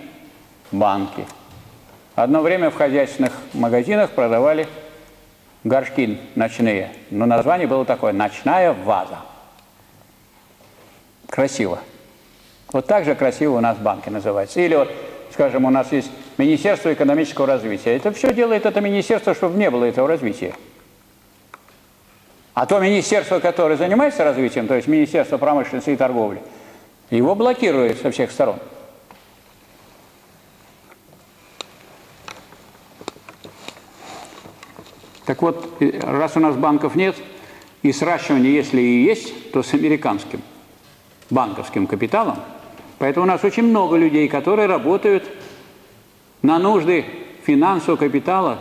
банки. Одно время в хозяйственных магазинах продавали горшки ночные. Но название было такое «Ночная ваза». Красиво. Вот так же красиво у нас банки называются. Или вот, скажем, у нас есть Министерство экономического развития. Это все делает это министерство, чтобы не было этого развития. А то министерство, которое занимается развитием, то есть Министерство промышленности и торговли, его блокирует со всех сторон. Так вот, раз у нас банков нет, и сращивание, если и есть, то с американским банковским капиталом. Поэтому у нас очень много людей, которые работают на нужды финансового капитала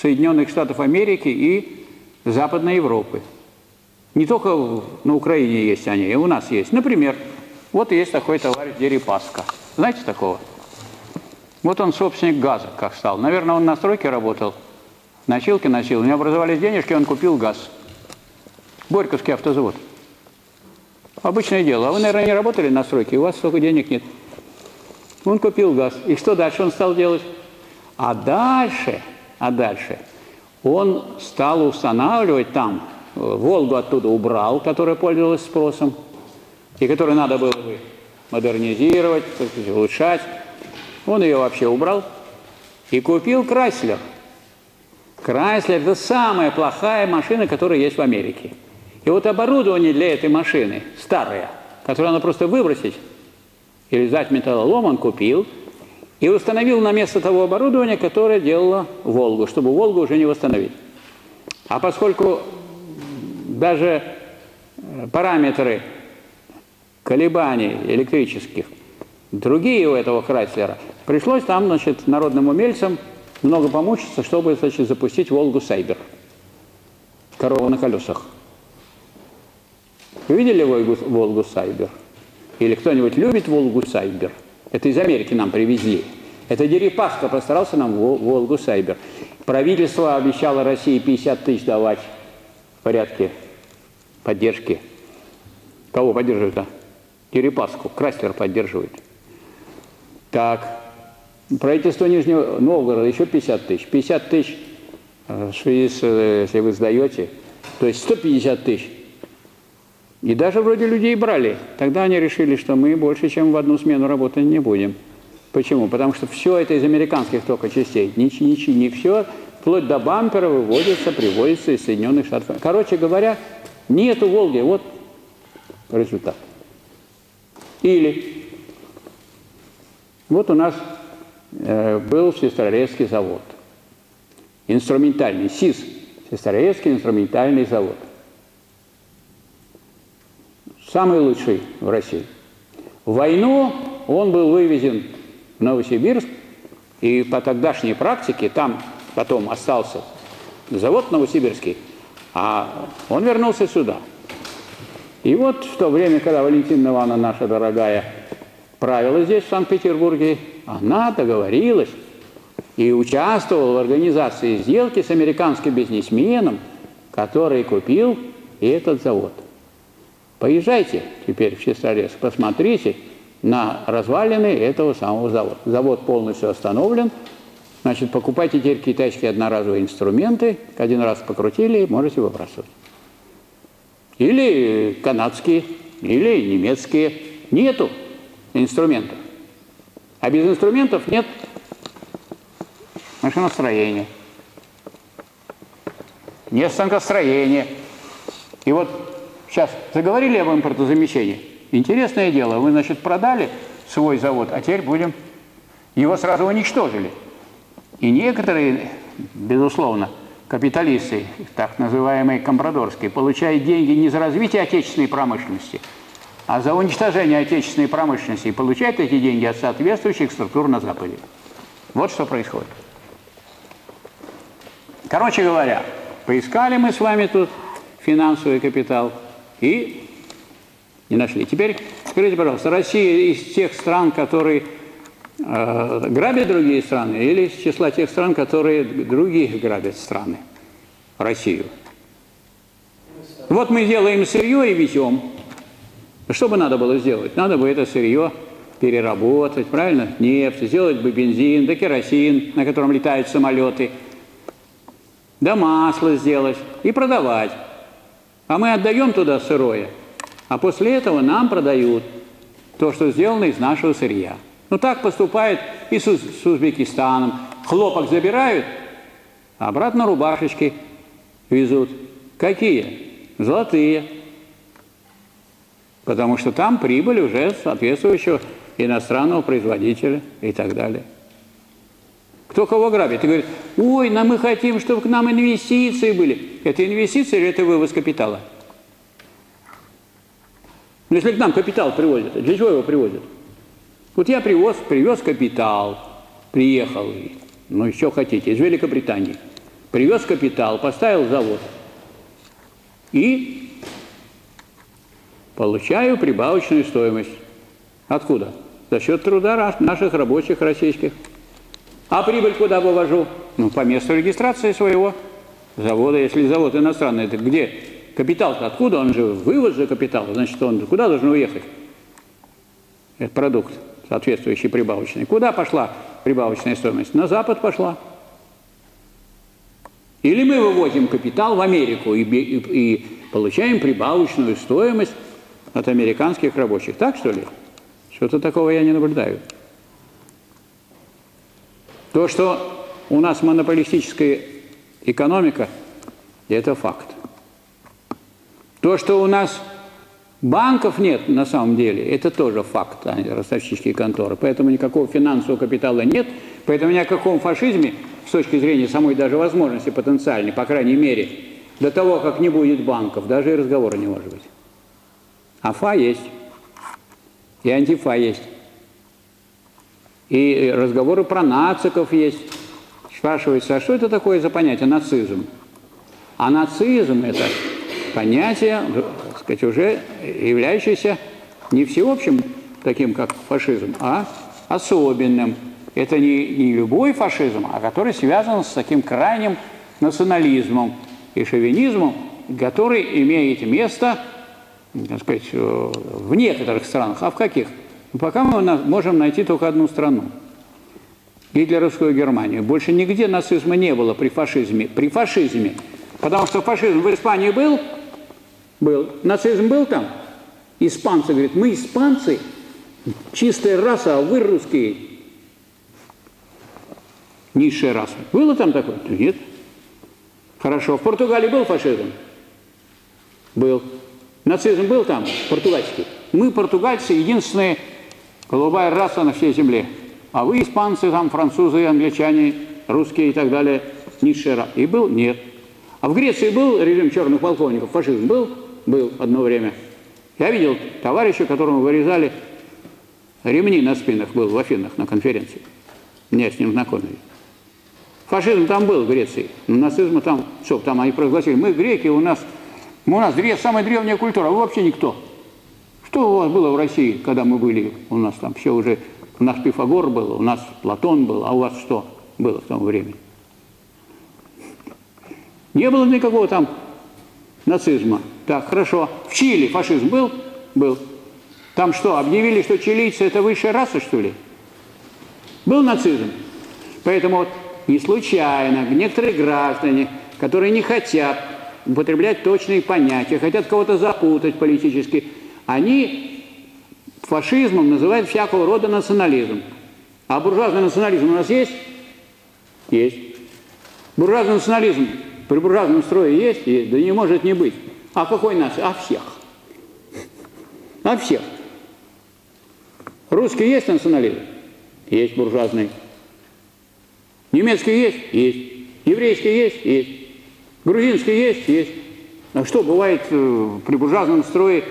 Соединенных Штатов Америки и Западной Европы. Не только на Украине есть они, и у нас есть. Например, вот есть такой товарищ Дерипаска. Знаете такого? Вот он собственник газа, как стал. Наверное, он на стройке работал – Носилки носил. У него образовались денежки, он купил газ. Горьковский автозавод. Обычное дело. А вы, наверное, не работали на стройке, у вас столько денег нет. Он купил газ. И что дальше он стал делать? А дальше, а дальше он стал устанавливать там, Волгу оттуда убрал, которая пользовалась спросом, и которую надо было бы модернизировать, улучшать. Он ее вообще убрал и купил Крайслер – Крайслер – это самая плохая машина, которая есть в Америке. И вот оборудование для этой машины старое, которое надо просто выбросить или взять металлолом, он купил и установил на место того оборудования, которое делало «Волгу», чтобы «Волгу» уже не восстановить. А поскольку даже параметры колебаний электрических, другие у этого Крайслера, пришлось там, значит, народным умельцам много помучиться, чтобы, значит, запустить Волгу Сайбер. Корова на колесах. Вы видели Волгу, Волгу Сайбер? Или кто-нибудь любит Волгу Сайбер? Это из Америки нам привезли. Это Дерипаска постарался нам Волгу Сайбер. Правительство обещало России 50 тысяч давать в порядке поддержки. Кого поддерживает-то? Дерипаску. Краслер поддерживает. Так, правительство Нижнего Новгорода еще 50 тысяч. 50 тысяч, э, в связи с, э, если вы сдаете, то есть 150 тысяч. И даже вроде людей брали. Тогда они решили, что мы больше, чем в одну смену работать не будем. Почему? Потому что все это из американских только частей. Ничего, ничего, не все, вплоть до бампера выводится, приводится из Соединенных Штатов. Короче говоря, нету Волги. Вот результат. Или вот у нас э, был Сестрорецкий завод. Инструментальный, СИС, Сестрорецкий инструментальный завод. Самый лучший в России. В войну он был вывезен в Новосибирск, и по тогдашней практике там потом остался завод Новосибирский, а он вернулся сюда. И вот в то время, когда Валентина Ивановна, наша дорогая, правила здесь, в Санкт-Петербурге, она договорилась и участвовала в организации сделки с американским бизнесменом, который купил этот завод. Поезжайте теперь в Сестрорецк, посмотрите, на развалины этого самого завода. Завод полностью остановлен. Значит, покупайте теперь китайские одноразовые инструменты. Один раз покрутили, можете выбрасывать. Или канадские, или немецкие. Нету инструментов. А без инструментов нет машиностроения. Нет станкостроения. И вот сейчас заговорили об импортозамещении – Интересное дело, вы, значит, продали свой завод, а теперь будем... Его сразу уничтожили. И некоторые, безусловно, капиталисты, так называемые компрадорские, получают деньги не за развитие отечественной промышленности, а за уничтожение отечественной промышленности и получают эти деньги от соответствующих структур на Западе. Вот что происходит. Короче говоря, поискали мы с вами тут финансовый капитал и не нашли. Теперь скажите, пожалуйста, Россия из тех стран, которые грабят другие страны, или из числа тех стран, которые других грабят страны, Россию? Вот мы делаем сырье и везем. Что бы надо было сделать? Надо бы это сырье переработать, правильно? Нефть, сделать бы бензин, да керосин, на котором летают самолеты, да масло сделать и продавать. А мы отдаем туда сырое – а после этого нам продают то, что сделано из нашего сырья. Ну так поступает и с, с Узбекистаном. Хлопок забирают, а обратно рубашечки везут. Какие? Золотые. Потому что там прибыль уже соответствующего иностранного производителя и так далее. Кто кого грабит? И говорит, ой, нам мы хотим, чтобы к нам инвестиции были. Это инвестиции или это вывоз капитала? Ну, если к нам капитал привозят, для чего его привозят? Вот я привоз, привез капитал, приехал, ну еще хотите, из Великобритании. Привез капитал, поставил завод. И получаю прибавочную стоимость. Откуда? За счет труда наших рабочих российских. А прибыль куда вывожу? Ну, по месту регистрации своего завода. Если завод иностранный, это где? Капитал-то откуда? Он же вывоз же капитала. Значит, он куда должен уехать? Этот продукт, соответствующий прибавочный. Куда пошла прибавочная стоимость? На Запад пошла. Или мы вывозим капитал в Америку и, и, и получаем прибавочную стоимость от американских рабочих. Так что ли? Что-то такого я не наблюдаю. То, что у нас монополистическая экономика, это факт. То, что у нас банков нет на самом деле, это тоже факт, а ростовщические конторы. Поэтому никакого финансового капитала нет, поэтому ни о каком фашизме, с точки зрения самой даже возможности потенциальной, по крайней мере, до того, как не будет банков, даже и разговора не может быть. А ФА есть. и антифа есть. И разговоры про нациков есть. Спрашивается, а что это такое за понятие нацизм? А нацизм – это понятие, сказать, уже являющееся не всеобщим, таким как фашизм, а особенным. Это не, не любой фашизм, а который связан с таким крайним национализмом и шовинизмом, который имеет место, так сказать, в некоторых странах. А в каких? Пока мы можем найти только одну страну – гитлеровскую Германию. Больше нигде нацизма не было при фашизме. При фашизме. Потому что фашизм в Испании был, был. Нацизм был там. Испанцы говорят, мы испанцы, чистая раса, а вы русские. Низшая раса. Было там такое? Нет. Хорошо. В Португалии был фашизм? Был. Нацизм был там, португальский? Мы, португальцы, единственная голубая раса на всей земле. А вы, испанцы, там, французы, англичане, русские и так далее, низшая раса. И был? Нет. А в Греции был режим черных полковников, фашизм был? Был одно время. Я видел товарища, которому вырезали ремни на спинах, был в Афинах на конференции. Меня с ним знакомили. Фашизм там был в Греции, но нацизма там, что там они прогласили. Мы греки, у нас, у нас самая древняя культура, вы вообще никто. Что у вас было в России, когда мы были, у нас там все уже, у нас Пифагор был, у нас Платон был, а у вас что было в том времени? Не было никакого там нацизма. Так, хорошо. В Чили фашизм был? Был. Там что, объявили, что чилийцы – это высшая раса, что ли? Был нацизм. Поэтому вот не случайно некоторые граждане, которые не хотят употреблять точные понятия, хотят кого-то запутать политически, они фашизмом называют всякого рода национализм. А буржуазный национализм у нас есть? Есть. Буржуазный национализм при буржуазном строе есть? Да не может не быть. А какой нас? А всех. А всех. Русский есть национализм? Есть буржуазный. Немецкий есть? Есть. Еврейский есть? Есть. Грузинский есть? Есть. А что бывает э, при буржуазном строе,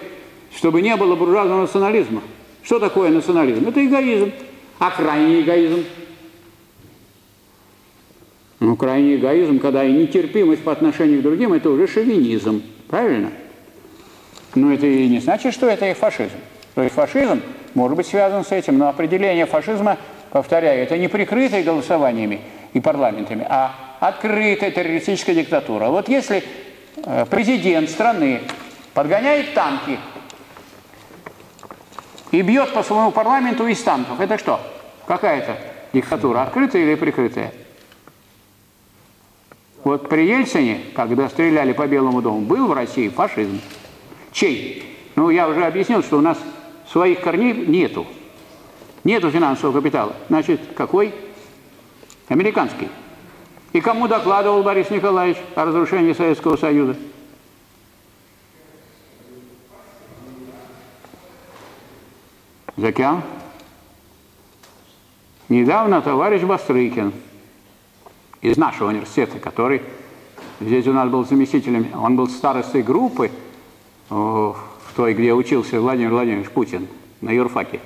чтобы не было буржуазного национализма? Что такое национализм? Это эгоизм. А крайний эгоизм – ну, крайний эгоизм, когда и нетерпимость по отношению к другим, это уже шовинизм. Правильно? Но это и не значит, что это и фашизм. То есть фашизм может быть связан с этим, но определение фашизма, повторяю, это не прикрытое голосованиями и парламентами, а открытая террористическая диктатура. Вот если э, президент страны подгоняет танки и бьет по своему парламенту из танков, это что? Какая-то диктатура, открытая или прикрытая? Вот при Ельцине, когда стреляли по Белому дому, был в России фашизм. Чей? Ну, я уже объяснил, что у нас своих корней нету. Нету финансового капитала. Значит, какой? Американский. И кому докладывал Борис Николаевич о разрушении Советского Союза? За кем? Недавно товарищ Бастрыкин – из нашего университета, который здесь у нас был заместителем, он был старостой группы в той, где учился Владимир Владимирович Путин на юрфаке.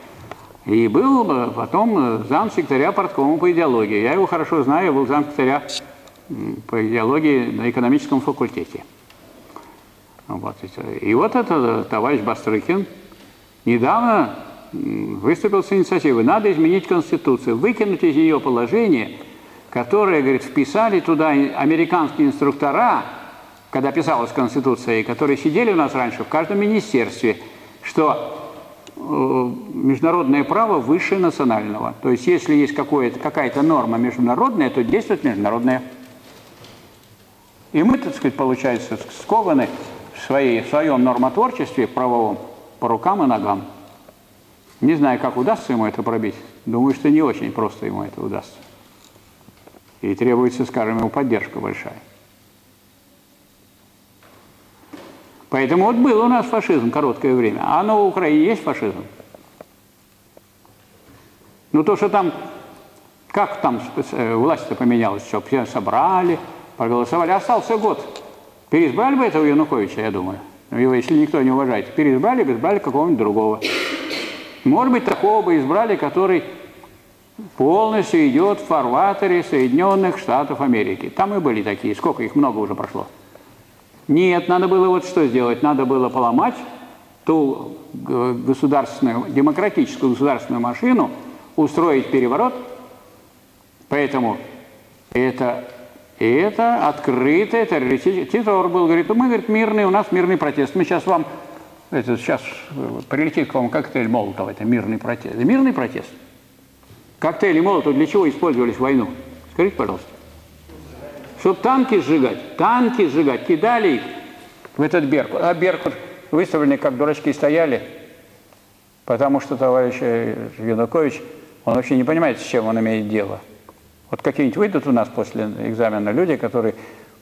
И был э, потом э, замсекретаря порткома по идеологии. Я его хорошо знаю, был замсекретаря по идеологии на экономическом факультете. Вот. И вот этот э, товарищ Бастрыкин недавно выступил с инициативой. Надо изменить Конституцию, выкинуть из нее положение – которые, говорит, вписали туда американские инструктора, когда писалась Конституция, и которые сидели у нас раньше в каждом министерстве, что э, международное право выше национального. То есть если есть какая-то норма международная, то действует международная. И мы, так сказать, получается, скованы в, своей, в своем нормотворчестве правовом по рукам и ногам. Не знаю, как удастся ему это пробить. Думаю, что не очень просто ему это удастся. И требуется, скажем, ему поддержка большая. Поэтому вот был у нас фашизм короткое время. А на Украине есть фашизм? Ну то, что там, как там э, власть-то поменялась, что все собрали, проголосовали, остался год. Переизбрали бы этого Януковича, я думаю. Его, если никто не уважает, переизбрали бы, избрали какого-нибудь другого. Может быть, такого бы избрали, который полностью идет в фарватере Соединенных Штатов Америки. Там и были такие. Сколько их много уже прошло? Нет, надо было вот что сделать. Надо было поломать ту государственную, демократическую государственную машину, устроить переворот. Поэтому это, это открытое террористическое... Титор был, говорит, мы, говорит, мирный, у нас мирный протест. Мы сейчас вам, это сейчас прилетит к вам коктейль Молотова, это мирный протест. Мирный протест. Коктейли Молотова для чего использовались в войну? Скажите, пожалуйста. Чтобы танки сжигать. Танки сжигать. Кидали их в этот Беркут. А Беркут выставлены, как дурачки стояли, потому что товарищ Янукович, он вообще не понимает, с чем он имеет дело. Вот какие-нибудь выйдут у нас после экзамена люди, которые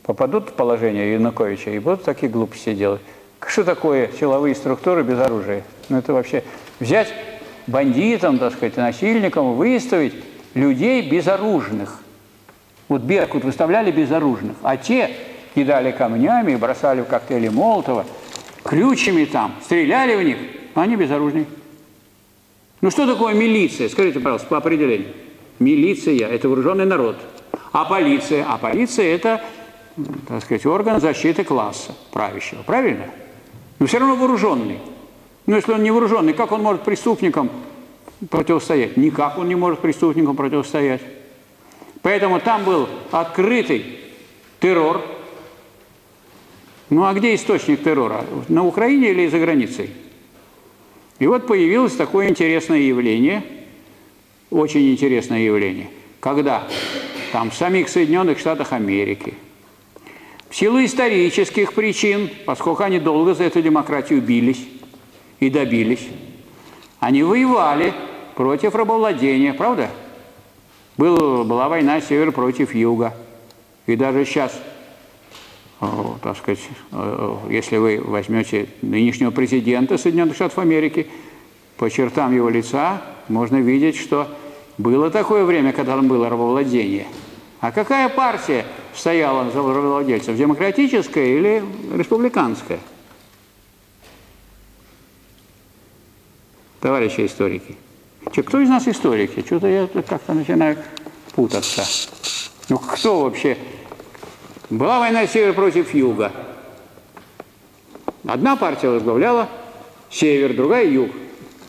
попадут в положение Януковича и будут такие глупости делать. Что такое силовые структуры без оружия? Ну это вообще взять бандитам, так сказать, насильникам, выставить людей безоружных. Вот Беркут выставляли безоружных, а те кидали камнями, бросали в коктейли Молотова, ключами там, стреляли в них, а они безоружные. Ну что такое милиция? Скажите, пожалуйста, по определению. Милиция – это вооруженный народ. А полиция? А полиция – это, так сказать, орган защиты класса правящего. Правильно? Но все равно вооруженный. Но если он не вооруженный, как он может преступникам противостоять? Никак он не может преступникам противостоять. Поэтому там был открытый террор. Ну а где источник террора? На Украине или за границей? И вот появилось такое интересное явление, очень интересное явление, когда там в самих Соединенных Штатах Америки в силу исторических причин, поскольку они долго за эту демократию бились, и добились. Они воевали против рабовладения, правда? Был, была война север против юга. И даже сейчас, так сказать, если вы возьмете нынешнего президента Соединенных Штатов Америки, по чертам его лица можно видеть, что было такое время, когда там было рабовладение. А какая партия стояла за рабовладельцев? Демократическая или республиканская? Товарищи историки. Че, кто из нас историки? Что-то я как-то начинаю путаться. Ну кто вообще? Была война север против юга. Одна партия возглавляла север, другая юг.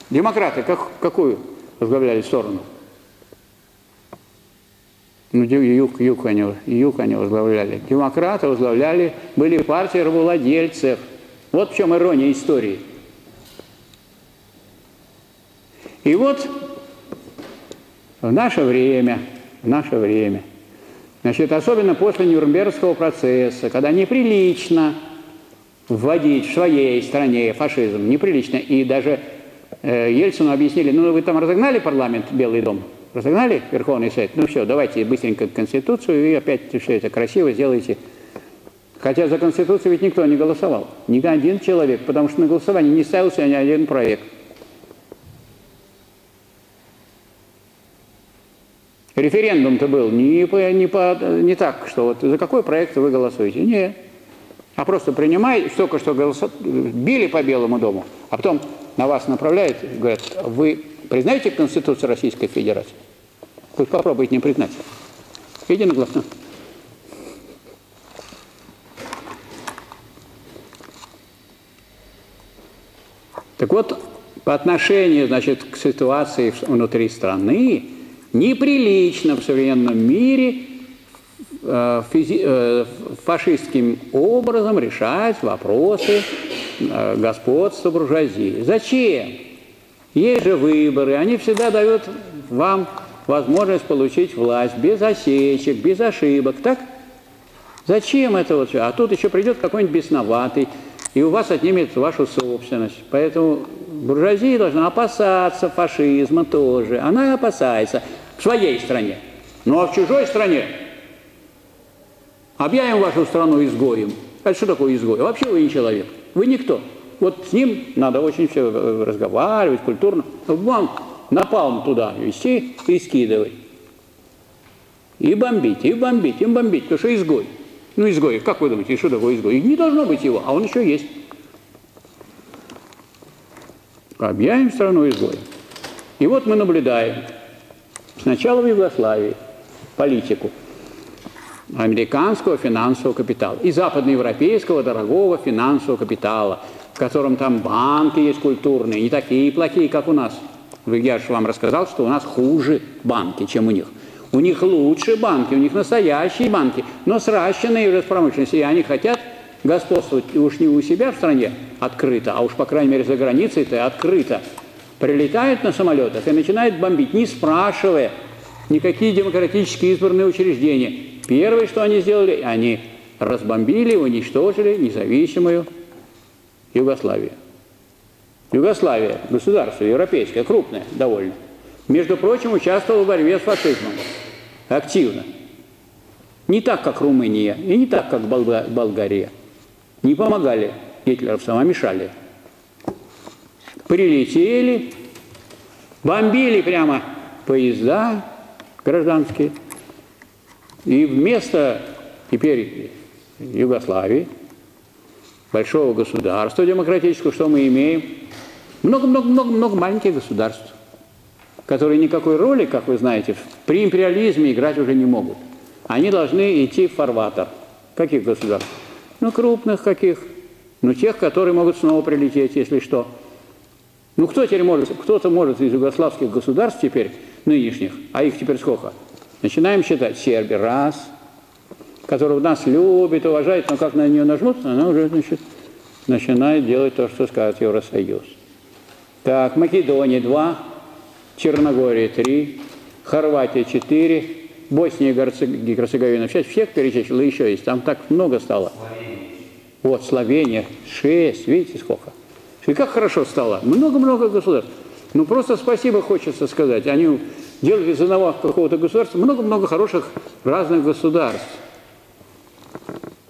Демократы как, какую возглавляли сторону? Ну, юг, юг, они, юг они возглавляли. Демократы возглавляли, были партии рабовладельцев. Вот в чем ирония истории. И вот в наше время, в наше время, значит, особенно после Нюрнбергского процесса, когда неприлично вводить в своей стране фашизм, неприлично, и даже э, Ельцину объяснили, ну вы там разогнали парламент, Белый дом, разогнали Верховный Совет, ну все, давайте быстренько Конституцию и опять все это красиво сделайте. Хотя за Конституцию ведь никто не голосовал, ни один человек, потому что на голосование не ставился ни один проект. Референдум-то был не, по, не, по, не так, что вот за какой проект вы голосуете. Нет. А просто принимаете, только что голоса... били по Белому дому, а потом на вас направляют, говорят, вы признаете Конституцию Российской Федерации? Пусть попробуйте не признать. Единогласно. Так вот, по отношению, значит, к ситуации внутри страны, Неприлично в современном мире э, э, фашистским образом решать вопросы э, господства буржуазии. Зачем? Есть же выборы, они всегда дают вам возможность получить власть без осечек, без ошибок, так? Зачем это вот все? А тут еще придет какой-нибудь бесноватый, и у вас отнимет вашу собственность. Поэтому буржуазия должна опасаться фашизма тоже. Она опасается в своей стране. Ну а в чужой стране объявим вашу страну изгоем. А что такое изгой? Вообще вы не человек. Вы никто. Вот с ним надо очень все разговаривать, культурно. Вам напалм туда вести и скидывать. И бомбить, и бомбить, и бомбить, потому что изгой. Ну, изгой, как вы думаете, что такое изгой? Не должно быть его, а он еще есть. Объявим страну изгоем. И вот мы наблюдаем сначала в Югославии политику американского финансового капитала и западноевропейского дорогого финансового капитала, в котором там банки есть культурные, не такие плохие, как у нас. Я же вам рассказал, что у нас хуже банки, чем у них. У них лучше банки, у них настоящие банки, но сращенные уже с промышленностью, и они хотят господствовать уж не у себя в стране открыто, а уж, по крайней мере, за границей-то открыто. Прилетают на самолетах и начинают бомбить, не спрашивая, никакие демократические избранные учреждения. Первое, что они сделали, они разбомбили, уничтожили независимую Югославию. Югославия, государство европейское, крупное довольно, между прочим, участвовало в борьбе с фашизмом активно. Не так, как Румыния, и не так, как Болгария. Не помогали гитлеровцам, а мешали. Прилетели, бомбили прямо поезда гражданские. И вместо теперь Югославии, большого государства демократического, что мы имеем? Много-много-много-много маленьких государств, которые никакой роли, как вы знаете, при империализме играть уже не могут. Они должны идти в фарватер. Каких государств? Ну, крупных каких. Ну, тех, которые могут снова прилететь, если что. Ну, кто теперь может, кто-то может из югославских государств теперь, нынешних, а их теперь сколько? Начинаем считать. Сербия, раз, которую нас любит, уважает, но как на нее нажмут, она уже, значит, начинает делать то, что скажет Евросоюз. Так, Македония, два, Черногория, три, Хорватия, четыре, Босния и Герцеговина. Сейчас всех перечислил, еще есть. Там так много стало. Вот, Словения, шесть. Видите, сколько? И как хорошо стало. Много-много государств. Ну, просто спасибо хочется сказать. Они делали из одного какого-то государства много-много хороших разных государств.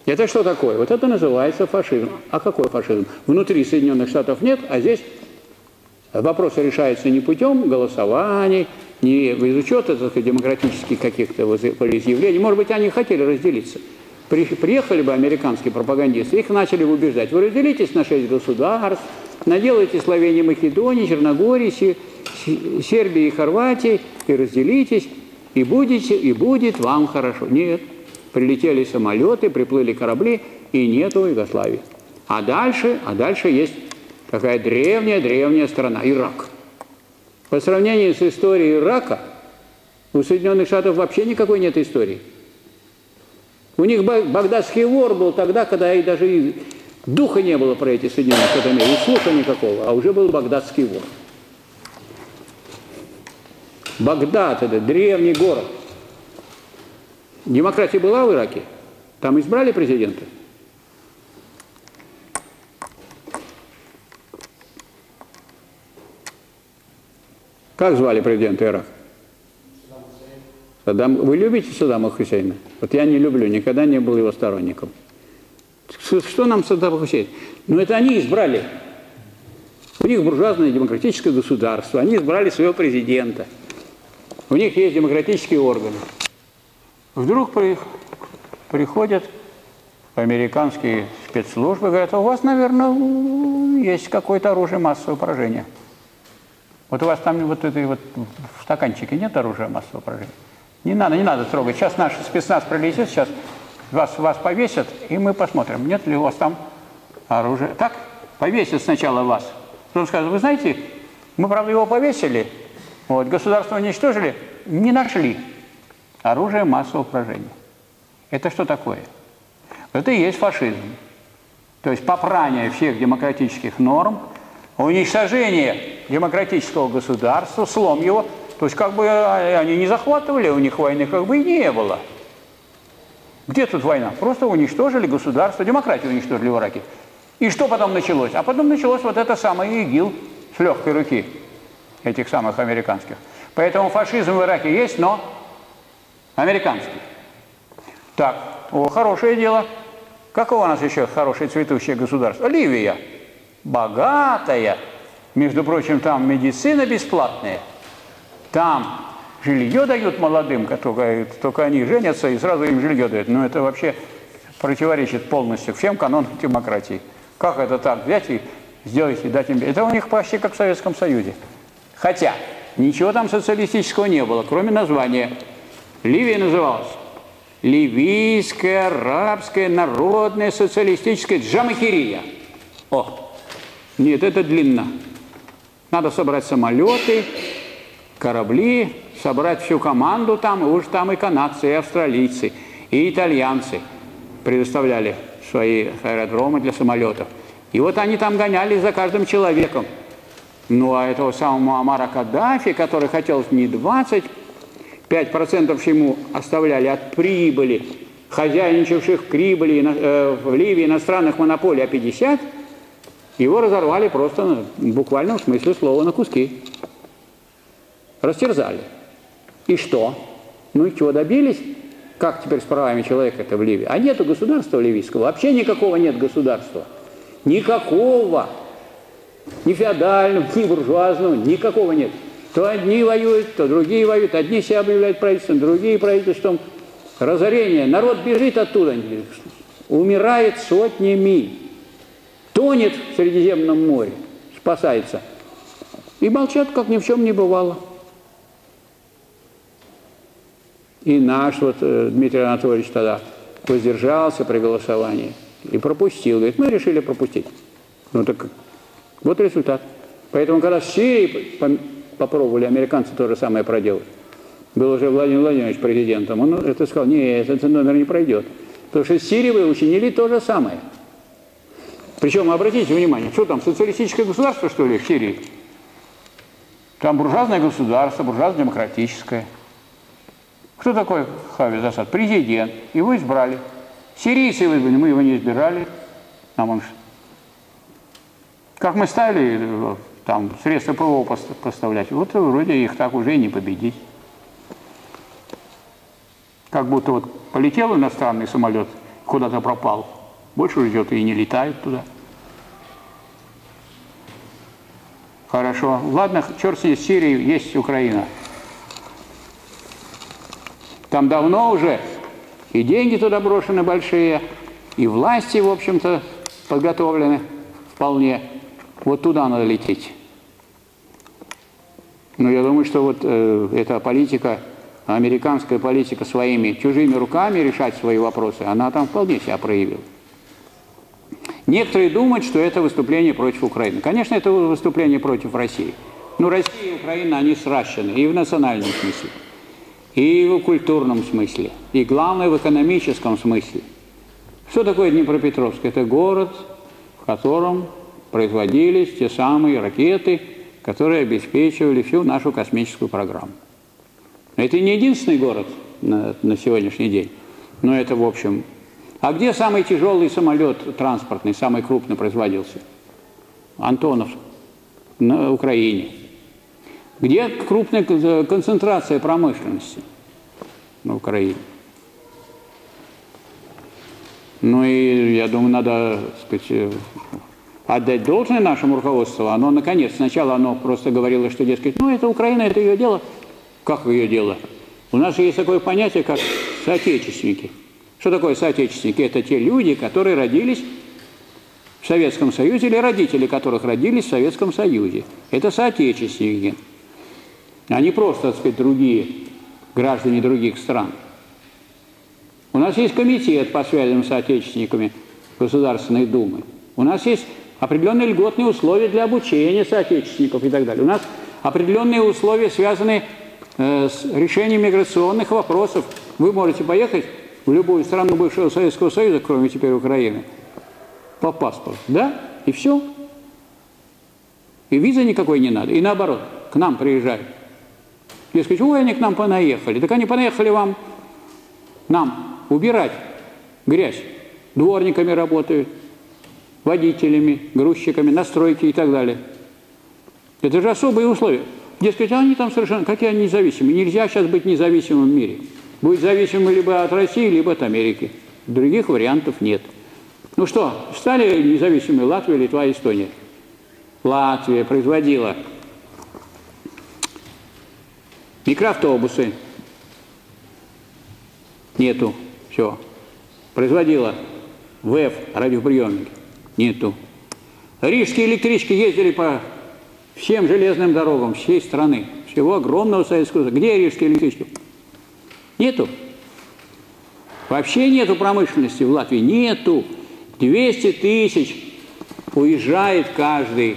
Это что такое? Вот это называется фашизм. А какой фашизм? Внутри Соединенных Штатов нет, а здесь вопросы решаются не путем голосований, не из учета сказать, демократических каких-то волеизъявлений. Может быть, они хотели разделиться. Приехали бы американские пропагандисты, их начали бы убеждать. Вы разделитесь на шесть государств, наделайте Словении, Македонии, Черногории, Сербии и Хорватии, и разделитесь, и, будете, и будет вам хорошо. Нет, прилетели самолеты, приплыли корабли, и нету Югославии. А дальше, а дальше есть такая древняя-древняя страна, Ирак – по сравнению с историей Ирака, у Соединенных Штатов вообще никакой нет истории. У них Багдадский вор был тогда, когда и даже и духа не было про эти Соединенные Штаты Америки, и слуха никакого, а уже был Багдадский вор. Багдад – это древний город. Демократия была в Ираке? Там избрали президента? Как звали президента Ирака? Саддам. Вы любите Саддама Хусейна? Вот я не люблю, никогда не был его сторонником. Что нам Саддам Хусейн? Ну это они избрали. У них буржуазное демократическое государство, они избрали своего президента. У них есть демократические органы. Вдруг приходят американские спецслужбы, говорят, «А у вас, наверное, есть какое-то оружие массового поражения. Вот у вас там вот этой вот в стаканчике нет оружия массового поражения? Не надо, не надо трогать. Сейчас наш спецназ пролетит, сейчас вас, вас повесят, и мы посмотрим, нет ли у вас там оружия. Так, повесят сначала вас. Потом скажет, вы знаете, мы, правда, его повесили, вот, государство уничтожили, не нашли оружие массового поражения. Это что такое? Это и есть фашизм. То есть попрание всех демократических норм, уничтожение демократического государства, слом его. То есть как бы а, они не захватывали, у них войны как бы и не было. Где тут война? Просто уничтожили государство, демократию уничтожили в Ираке. И что потом началось? А потом началось вот это самое ИГИЛ с легкой руки этих самых американских. Поэтому фашизм в Ираке есть, но американский. Так, о, хорошее дело. Какое у нас еще хорошее цветущее государство? Ливия. Богатая, между прочим, там медицина бесплатная, там жилье дают молодым, только, только они женятся и сразу им жилье дают. Но это вообще противоречит полностью всем канонам демократии. Как это так взять и сделать и дать им... Это у них почти как в Советском Союзе. Хотя Ничего там социалистического не было, кроме названия. Ливия называлась Ливийская, арабская, народная, социалистическая Джамахирия. О, нет, это длинно. Надо собрать самолеты, корабли, собрать всю команду там, и уж там и канадцы, и австралийцы, и итальянцы предоставляли свои аэродромы для самолетов. И вот они там гонялись за каждым человеком. Ну, а этого самого Амара Каддафи, который хотел не 25% ему оставляли от прибыли, хозяйничавших прибыли э, в Ливии иностранных монополий, а 50, его разорвали просто в буквальном смысле слова на куски. Растерзали. И что? Ну и чего добились? Как теперь с правами человека это в Ливии? А нету государства ливийского. Вообще никакого нет государства. Никакого. Ни феодального, ни буржуазного, никакого нет. То одни воюют, то другие воюют. Одни себя объявляют правительством, другие правительством. Разорение. Народ бежит оттуда. Умирает сотнями. Тонет в Средиземном море. Спасается. И молчат, как ни в чем не бывало. И наш вот э, Дмитрий Анатольевич тогда воздержался при голосовании и пропустил. Говорит, мы решили пропустить. Ну так вот результат. Поэтому, когда Сирии попробовали американцы то же самое проделать, был уже Владимир Владимирович президентом, он это сказал, нет, этот номер не пройдет. Потому что в Сирии вы учинили то же самое. Причем, обратите внимание, что там, социалистическое государство, что ли, в Сирии? Там буржуазное государство, буржуазно-демократическое. Кто такой Хави Асад? Президент. Его избрали. Сирийцы вызвали, мы его не избирали. Нам он... Как мы стали э, там средства ПВО поставлять, вот вроде их так уже и не победить. Как будто вот полетел иностранный самолет, куда-то пропал. Больше уже и не летает туда. Хорошо. Ладно, черт с ней, Сирии есть Украина. Там давно уже и деньги туда брошены большие, и власти, в общем-то, подготовлены вполне. Вот туда надо лететь. Но я думаю, что вот э, эта политика, американская политика своими чужими руками решать свои вопросы, она там вполне себя проявила. Некоторые думают, что это выступление против Украины. Конечно, это выступление против России. Но Россия и Украина, они сращены и в национальном смысле и в культурном смысле, и главное в экономическом смысле. Что такое Днепропетровск? Это город, в котором производились те самые ракеты, которые обеспечивали всю нашу космическую программу. Это не единственный город на, на сегодняшний день, но это в общем. А где самый тяжелый самолет транспортный, самый крупный производился? Антонов на Украине. Где крупная концентрация промышленности на Украине? Ну и я думаю, надо сказать, э, отдать должное нашему руководству. Оно, наконец, сначала оно просто говорило, что, дескать, ну это Украина, это ее дело. Как ее дело? У нас же есть такое понятие, как соотечественники. Что такое соотечественники? Это те люди, которые родились в Советском Союзе или родители которых родились в Советском Союзе. Это соотечественники а не просто, так сказать, другие граждане других стран. У нас есть комитет по связям с отечественниками Государственной Думы. У нас есть определенные льготные условия для обучения соотечественников и так далее. У нас определенные условия связаны э, с решением миграционных вопросов. Вы можете поехать в любую страну бывшего Советского Союза, кроме теперь Украины, по паспорту, да, и все. И визы никакой не надо. И наоборот, к нам приезжают. Дескать, ой, они к нам понаехали. Так они понаехали вам, нам, убирать грязь. Дворниками работают, водителями, грузчиками, настройки и так далее. Это же особые условия. Дескать, они там совершенно, какие они независимые. Нельзя сейчас быть независимым в мире. Быть зависимым либо от России, либо от Америки. Других вариантов нет. Ну что, стали независимыми Латвия, Литва, Эстония? Латвия производила Микроавтобусы. Нету. Все. Производила ВЭФ радиоприемники. Нету. Рижские электрички ездили по всем железным дорогам всей страны. всего огромного Советского Союза. Где рижские электричество? Нету. Вообще нету промышленности в Латвии. Нету. 200 тысяч уезжает каждый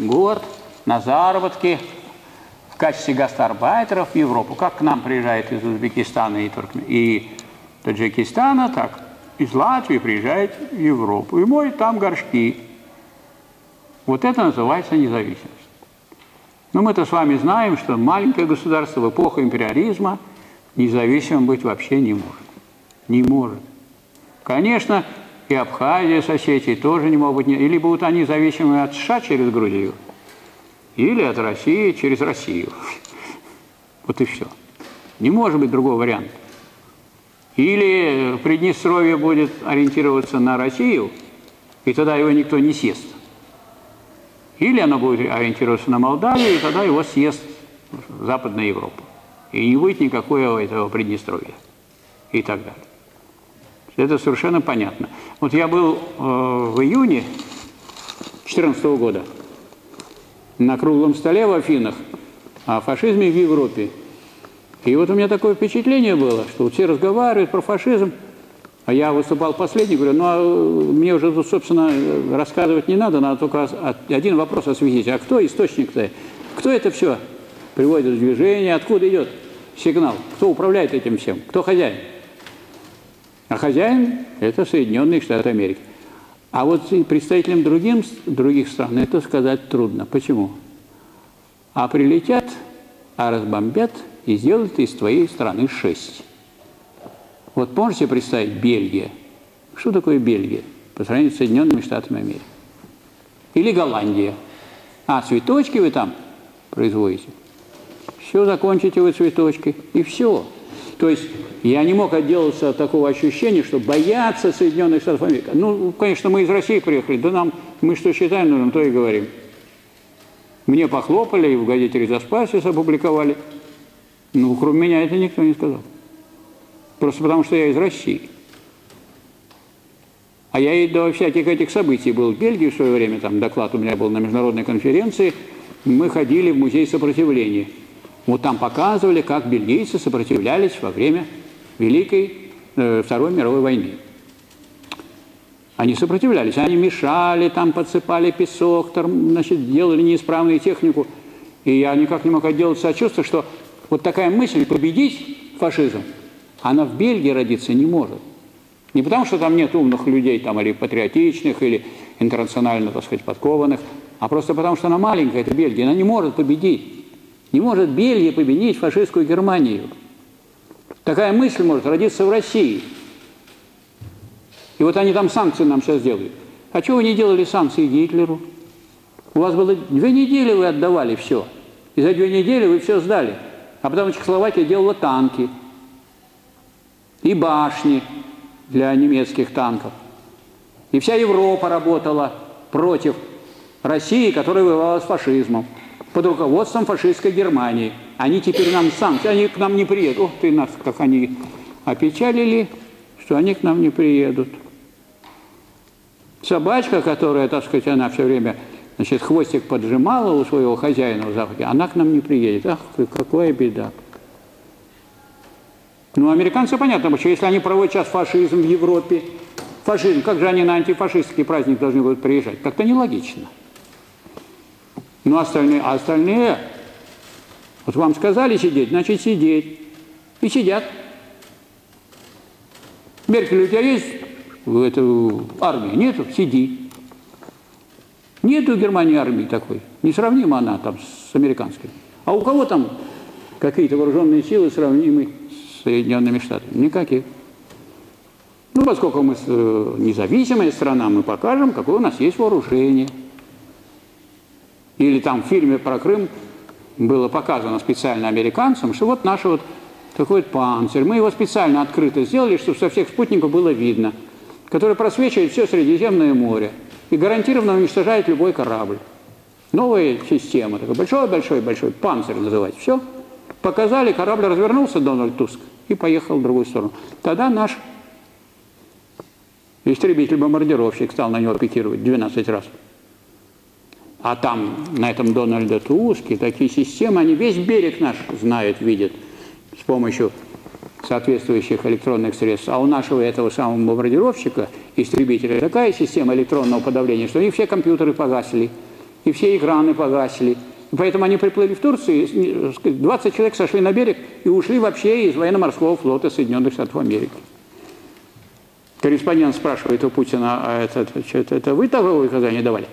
год на заработки качестве гастарбайтеров в Европу. Как к нам приезжает из Узбекистана и, Туркмен... и Таджикистана, так из Латвии приезжает в Европу и моет там горшки. Вот это называется независимость. Но мы-то с вами знаем, что маленькое государство в эпоху империализма независимым быть вообще не может. Не может. Конечно, и Абхазия с Осетией тоже не могут быть, или будут они зависимы от США через Грузию, или от России через Россию. Вот и все. Не может быть другого варианта. Или Приднестровье будет ориентироваться на Россию, и тогда его никто не съест. Или оно будет ориентироваться на Молдавию, и тогда его съест Западная Европа. И не будет никакого этого Приднестровья. И так далее. Это совершенно понятно. Вот я был э, в июне 2014 года на круглом столе в Афинах о фашизме в Европе. И вот у меня такое впечатление было, что все разговаривают про фашизм, а я выступал последний, говорю, ну, а мне уже тут, собственно, рассказывать не надо, надо только один вопрос осветить. А кто источник-то? Кто это все приводит в движение? Откуда идет сигнал? Кто управляет этим всем? Кто хозяин? А хозяин – это Соединенные Штаты Америки. А вот представителям другим, других стран это сказать трудно. Почему? А прилетят, а разбомбят и сделают из твоей страны шесть. Вот можете представить Бельгия? Что такое Бельгия по сравнению с Соединенными Штатами Америки? Или Голландия? А, цветочки вы там производите? Все, закончите вы цветочки, и все. То есть я не мог отделаться от такого ощущения, что боятся Соединенных Штатов Америки. Ну, конечно, мы из России приехали, да нам, мы что считаем нужным, то и говорим. Мне похлопали, и в газете «Резоспасис» опубликовали. Ну, кроме меня это никто не сказал. Просто потому, что я из России. А я и до всяких этих событий был в Бельгии в свое время, там доклад у меня был на международной конференции, мы ходили в музей сопротивления – вот там показывали, как бельгийцы сопротивлялись во время Великой э, Второй мировой войны. Они сопротивлялись, они мешали, там подсыпали песок, там, значит, делали неисправную технику. И я никак не мог отделаться от чувства, что вот такая мысль победить фашизм, она в Бельгии родиться не может. Не потому, что там нет умных людей, там, или патриотичных, или интернационально, так сказать, подкованных, а просто потому, что она маленькая, это Бельгия, она не может победить. Не может Бельгия победить фашистскую Германию. Такая мысль может родиться в России. И вот они там санкции нам сейчас делают. А чего вы не делали санкции Гитлеру? У вас было две недели вы отдавали все. И за две недели вы все сдали. А потом Чехословакия делала танки и башни для немецких танков. И вся Европа работала против России, которая воевала с фашизмом под руководством фашистской Германии. Они теперь нам санкции, они к нам не приедут. Ух ты, нас, как они опечалили, что они к нам не приедут. Собачка, которая, так сказать, она все время значит, хвостик поджимала у своего хозяина в Западе, она к нам не приедет. Ах, какая беда. Ну, американцы понятно, что если они проводят сейчас фашизм в Европе, фашизм, как же они на антифашистский праздник должны будут приезжать? Как-то нелогично. Ну, остальные, а остальные, вот вам сказали сидеть, значит сидеть. И сидят. Меркель, у тебя есть в эту армии? Нету? Сиди. Нету в Германии армии такой. Несравнима она там с американской. А у кого там какие-то вооруженные силы сравнимы с Соединенными Штатами? Никаких. Ну, поскольку мы э, независимая страна, мы покажем, какое у нас есть вооружение – или там в фильме про Крым было показано специально американцам, что вот наш вот такой вот панцирь. Мы его специально открыто сделали, чтобы со всех спутников было видно, который просвечивает все Средиземное море и гарантированно уничтожает любой корабль. Новая система, такой большой-большой-большой панцирь называется. Все. Показали, корабль развернулся, Дональд Туск, и поехал в другую сторону. Тогда наш истребитель-бомбардировщик стал на него пикировать 12 раз. А там, на этом Дональде Туске, такие системы, они весь берег наш знают, видят с помощью соответствующих электронных средств. А у нашего этого самого бомбардировщика, истребителя, такая система электронного подавления, что у них все компьютеры погасли, и все экраны погасли. Поэтому они приплыли в Турцию, и 20 человек сошли на берег и ушли вообще из военно-морского флота Соединенных Штатов Америки. Корреспондент спрашивает у Путина, а это, это, это вы такое указание давали?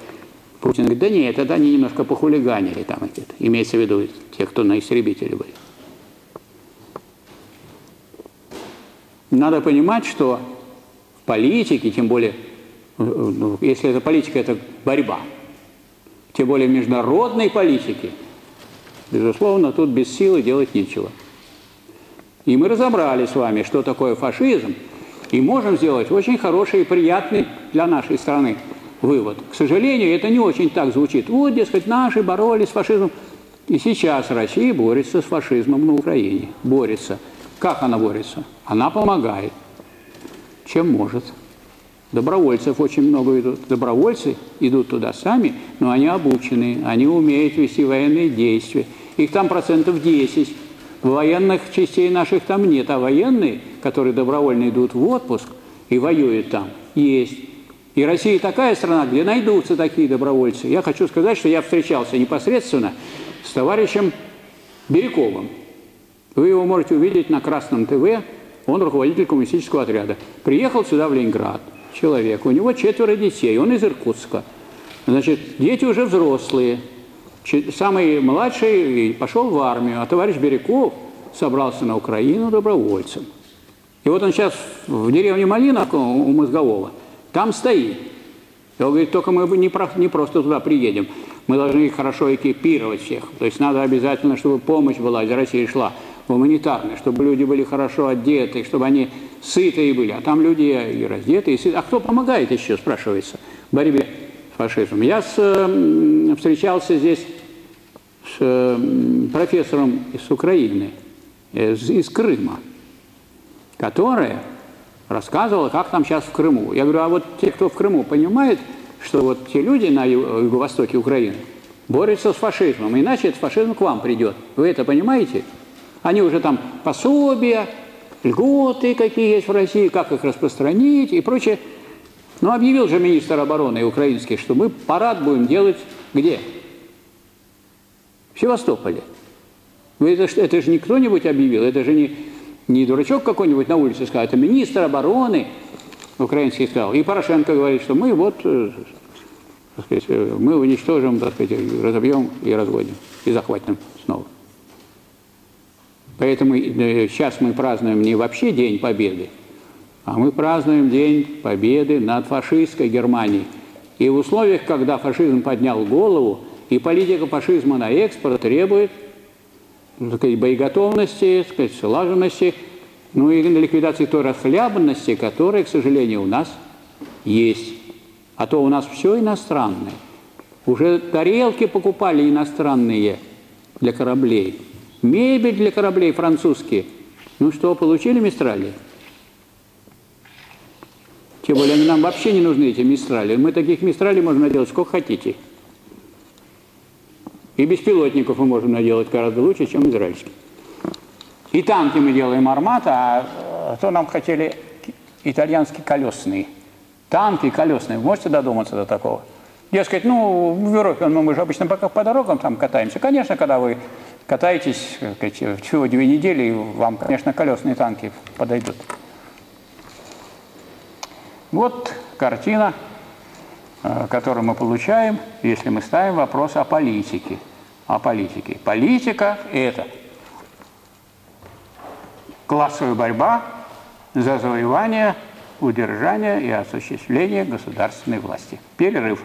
Путин говорит, да нет, это они немножко похулиганили там, это, имеется в виду те, кто на истребителе были. Надо понимать, что в политике, тем более, ну, если это политика, это борьба, тем более в международной политике, безусловно, тут без силы делать нечего. И мы разобрали с вами, что такое фашизм, и можем сделать очень хороший и приятный для нашей страны вывод. К сожалению, это не очень так звучит. Вот, дескать, наши боролись с фашизмом. И сейчас Россия борется с фашизмом на Украине. Борется. Как она борется? Она помогает. Чем может. Добровольцев очень много идут. Добровольцы идут туда сами, но они обучены, они умеют вести военные действия. Их там процентов 10. Военных частей наших там нет, а военные, которые добровольно идут в отпуск и воюют там, есть. И Россия такая страна, где найдутся такие добровольцы. Я хочу сказать, что я встречался непосредственно с товарищем Бирюковым. Вы его можете увидеть на Красном ТВ, он руководитель коммунистического отряда. Приехал сюда в Ленинград человек, у него четверо детей, он из Иркутска. Значит, дети уже взрослые, самый младший пошел в армию, а товарищ Бирюков собрался на Украину добровольцем. И вот он сейчас в деревне Малиновка у Мозгового, там стоит. И он говорит, только мы не, про, не просто туда приедем, мы должны их хорошо экипировать всех. То есть надо обязательно, чтобы помощь была из России шла, гуманитарная, чтобы люди были хорошо одеты, чтобы они сытые были. А там люди и раздеты, и сытые. А кто помогает еще, спрашивается, в борьбе с фашизмом? Я с, встречался здесь с профессором из Украины, из, из Крыма, которая рассказывала, как там сейчас в Крыму. Я говорю, а вот те, кто в Крыму, понимают, что вот те люди на юго-востоке Украины борются с фашизмом, иначе этот фашизм к вам придет. Вы это понимаете? Они уже там пособия, льготы какие есть в России, как их распространить и прочее. Но объявил же министр обороны украинский, что мы парад будем делать где? В Севастополе. Вы это, это же не кто-нибудь объявил, это же не, не дурачок какой-нибудь на улице сказал, это министр обороны украинский сказал. И Порошенко говорит, что мы вот, э, так сказать, э, мы уничтожим, так сказать, разобьем и разводим, и захватим снова. Поэтому э, сейчас мы празднуем не вообще День Победы, а мы празднуем День Победы над фашистской Германией. И в условиях, когда фашизм поднял голову, и политика фашизма на экспорт требует сказать, боеготовности, так сказать, слаженности, ну и ликвидации той расхлябанности, которая, к сожалению, у нас есть. А то у нас все иностранное. Уже тарелки покупали иностранные для кораблей, мебель для кораблей французские. Ну что, получили мистрали? Тем более они нам вообще не нужны, эти мистрали. Мы таких мистралей можем наделать сколько хотите. И беспилотников мы можем наделать гораздо лучше, чем израильские. И танки мы делаем армата, а то нам хотели итальянские колесные. Танки колесные. Можете додуматься до такого? Дескать, ну, в Европе ну, мы же обычно пока по дорогам там катаемся. Конечно, когда вы катаетесь сказать, всего две недели, вам, конечно, колесные танки подойдут. Вот картина который мы получаем, если мы ставим вопрос о политике. О политике. Политика – это классовая борьба за завоевание, удержание и осуществление государственной власти. Перерыв.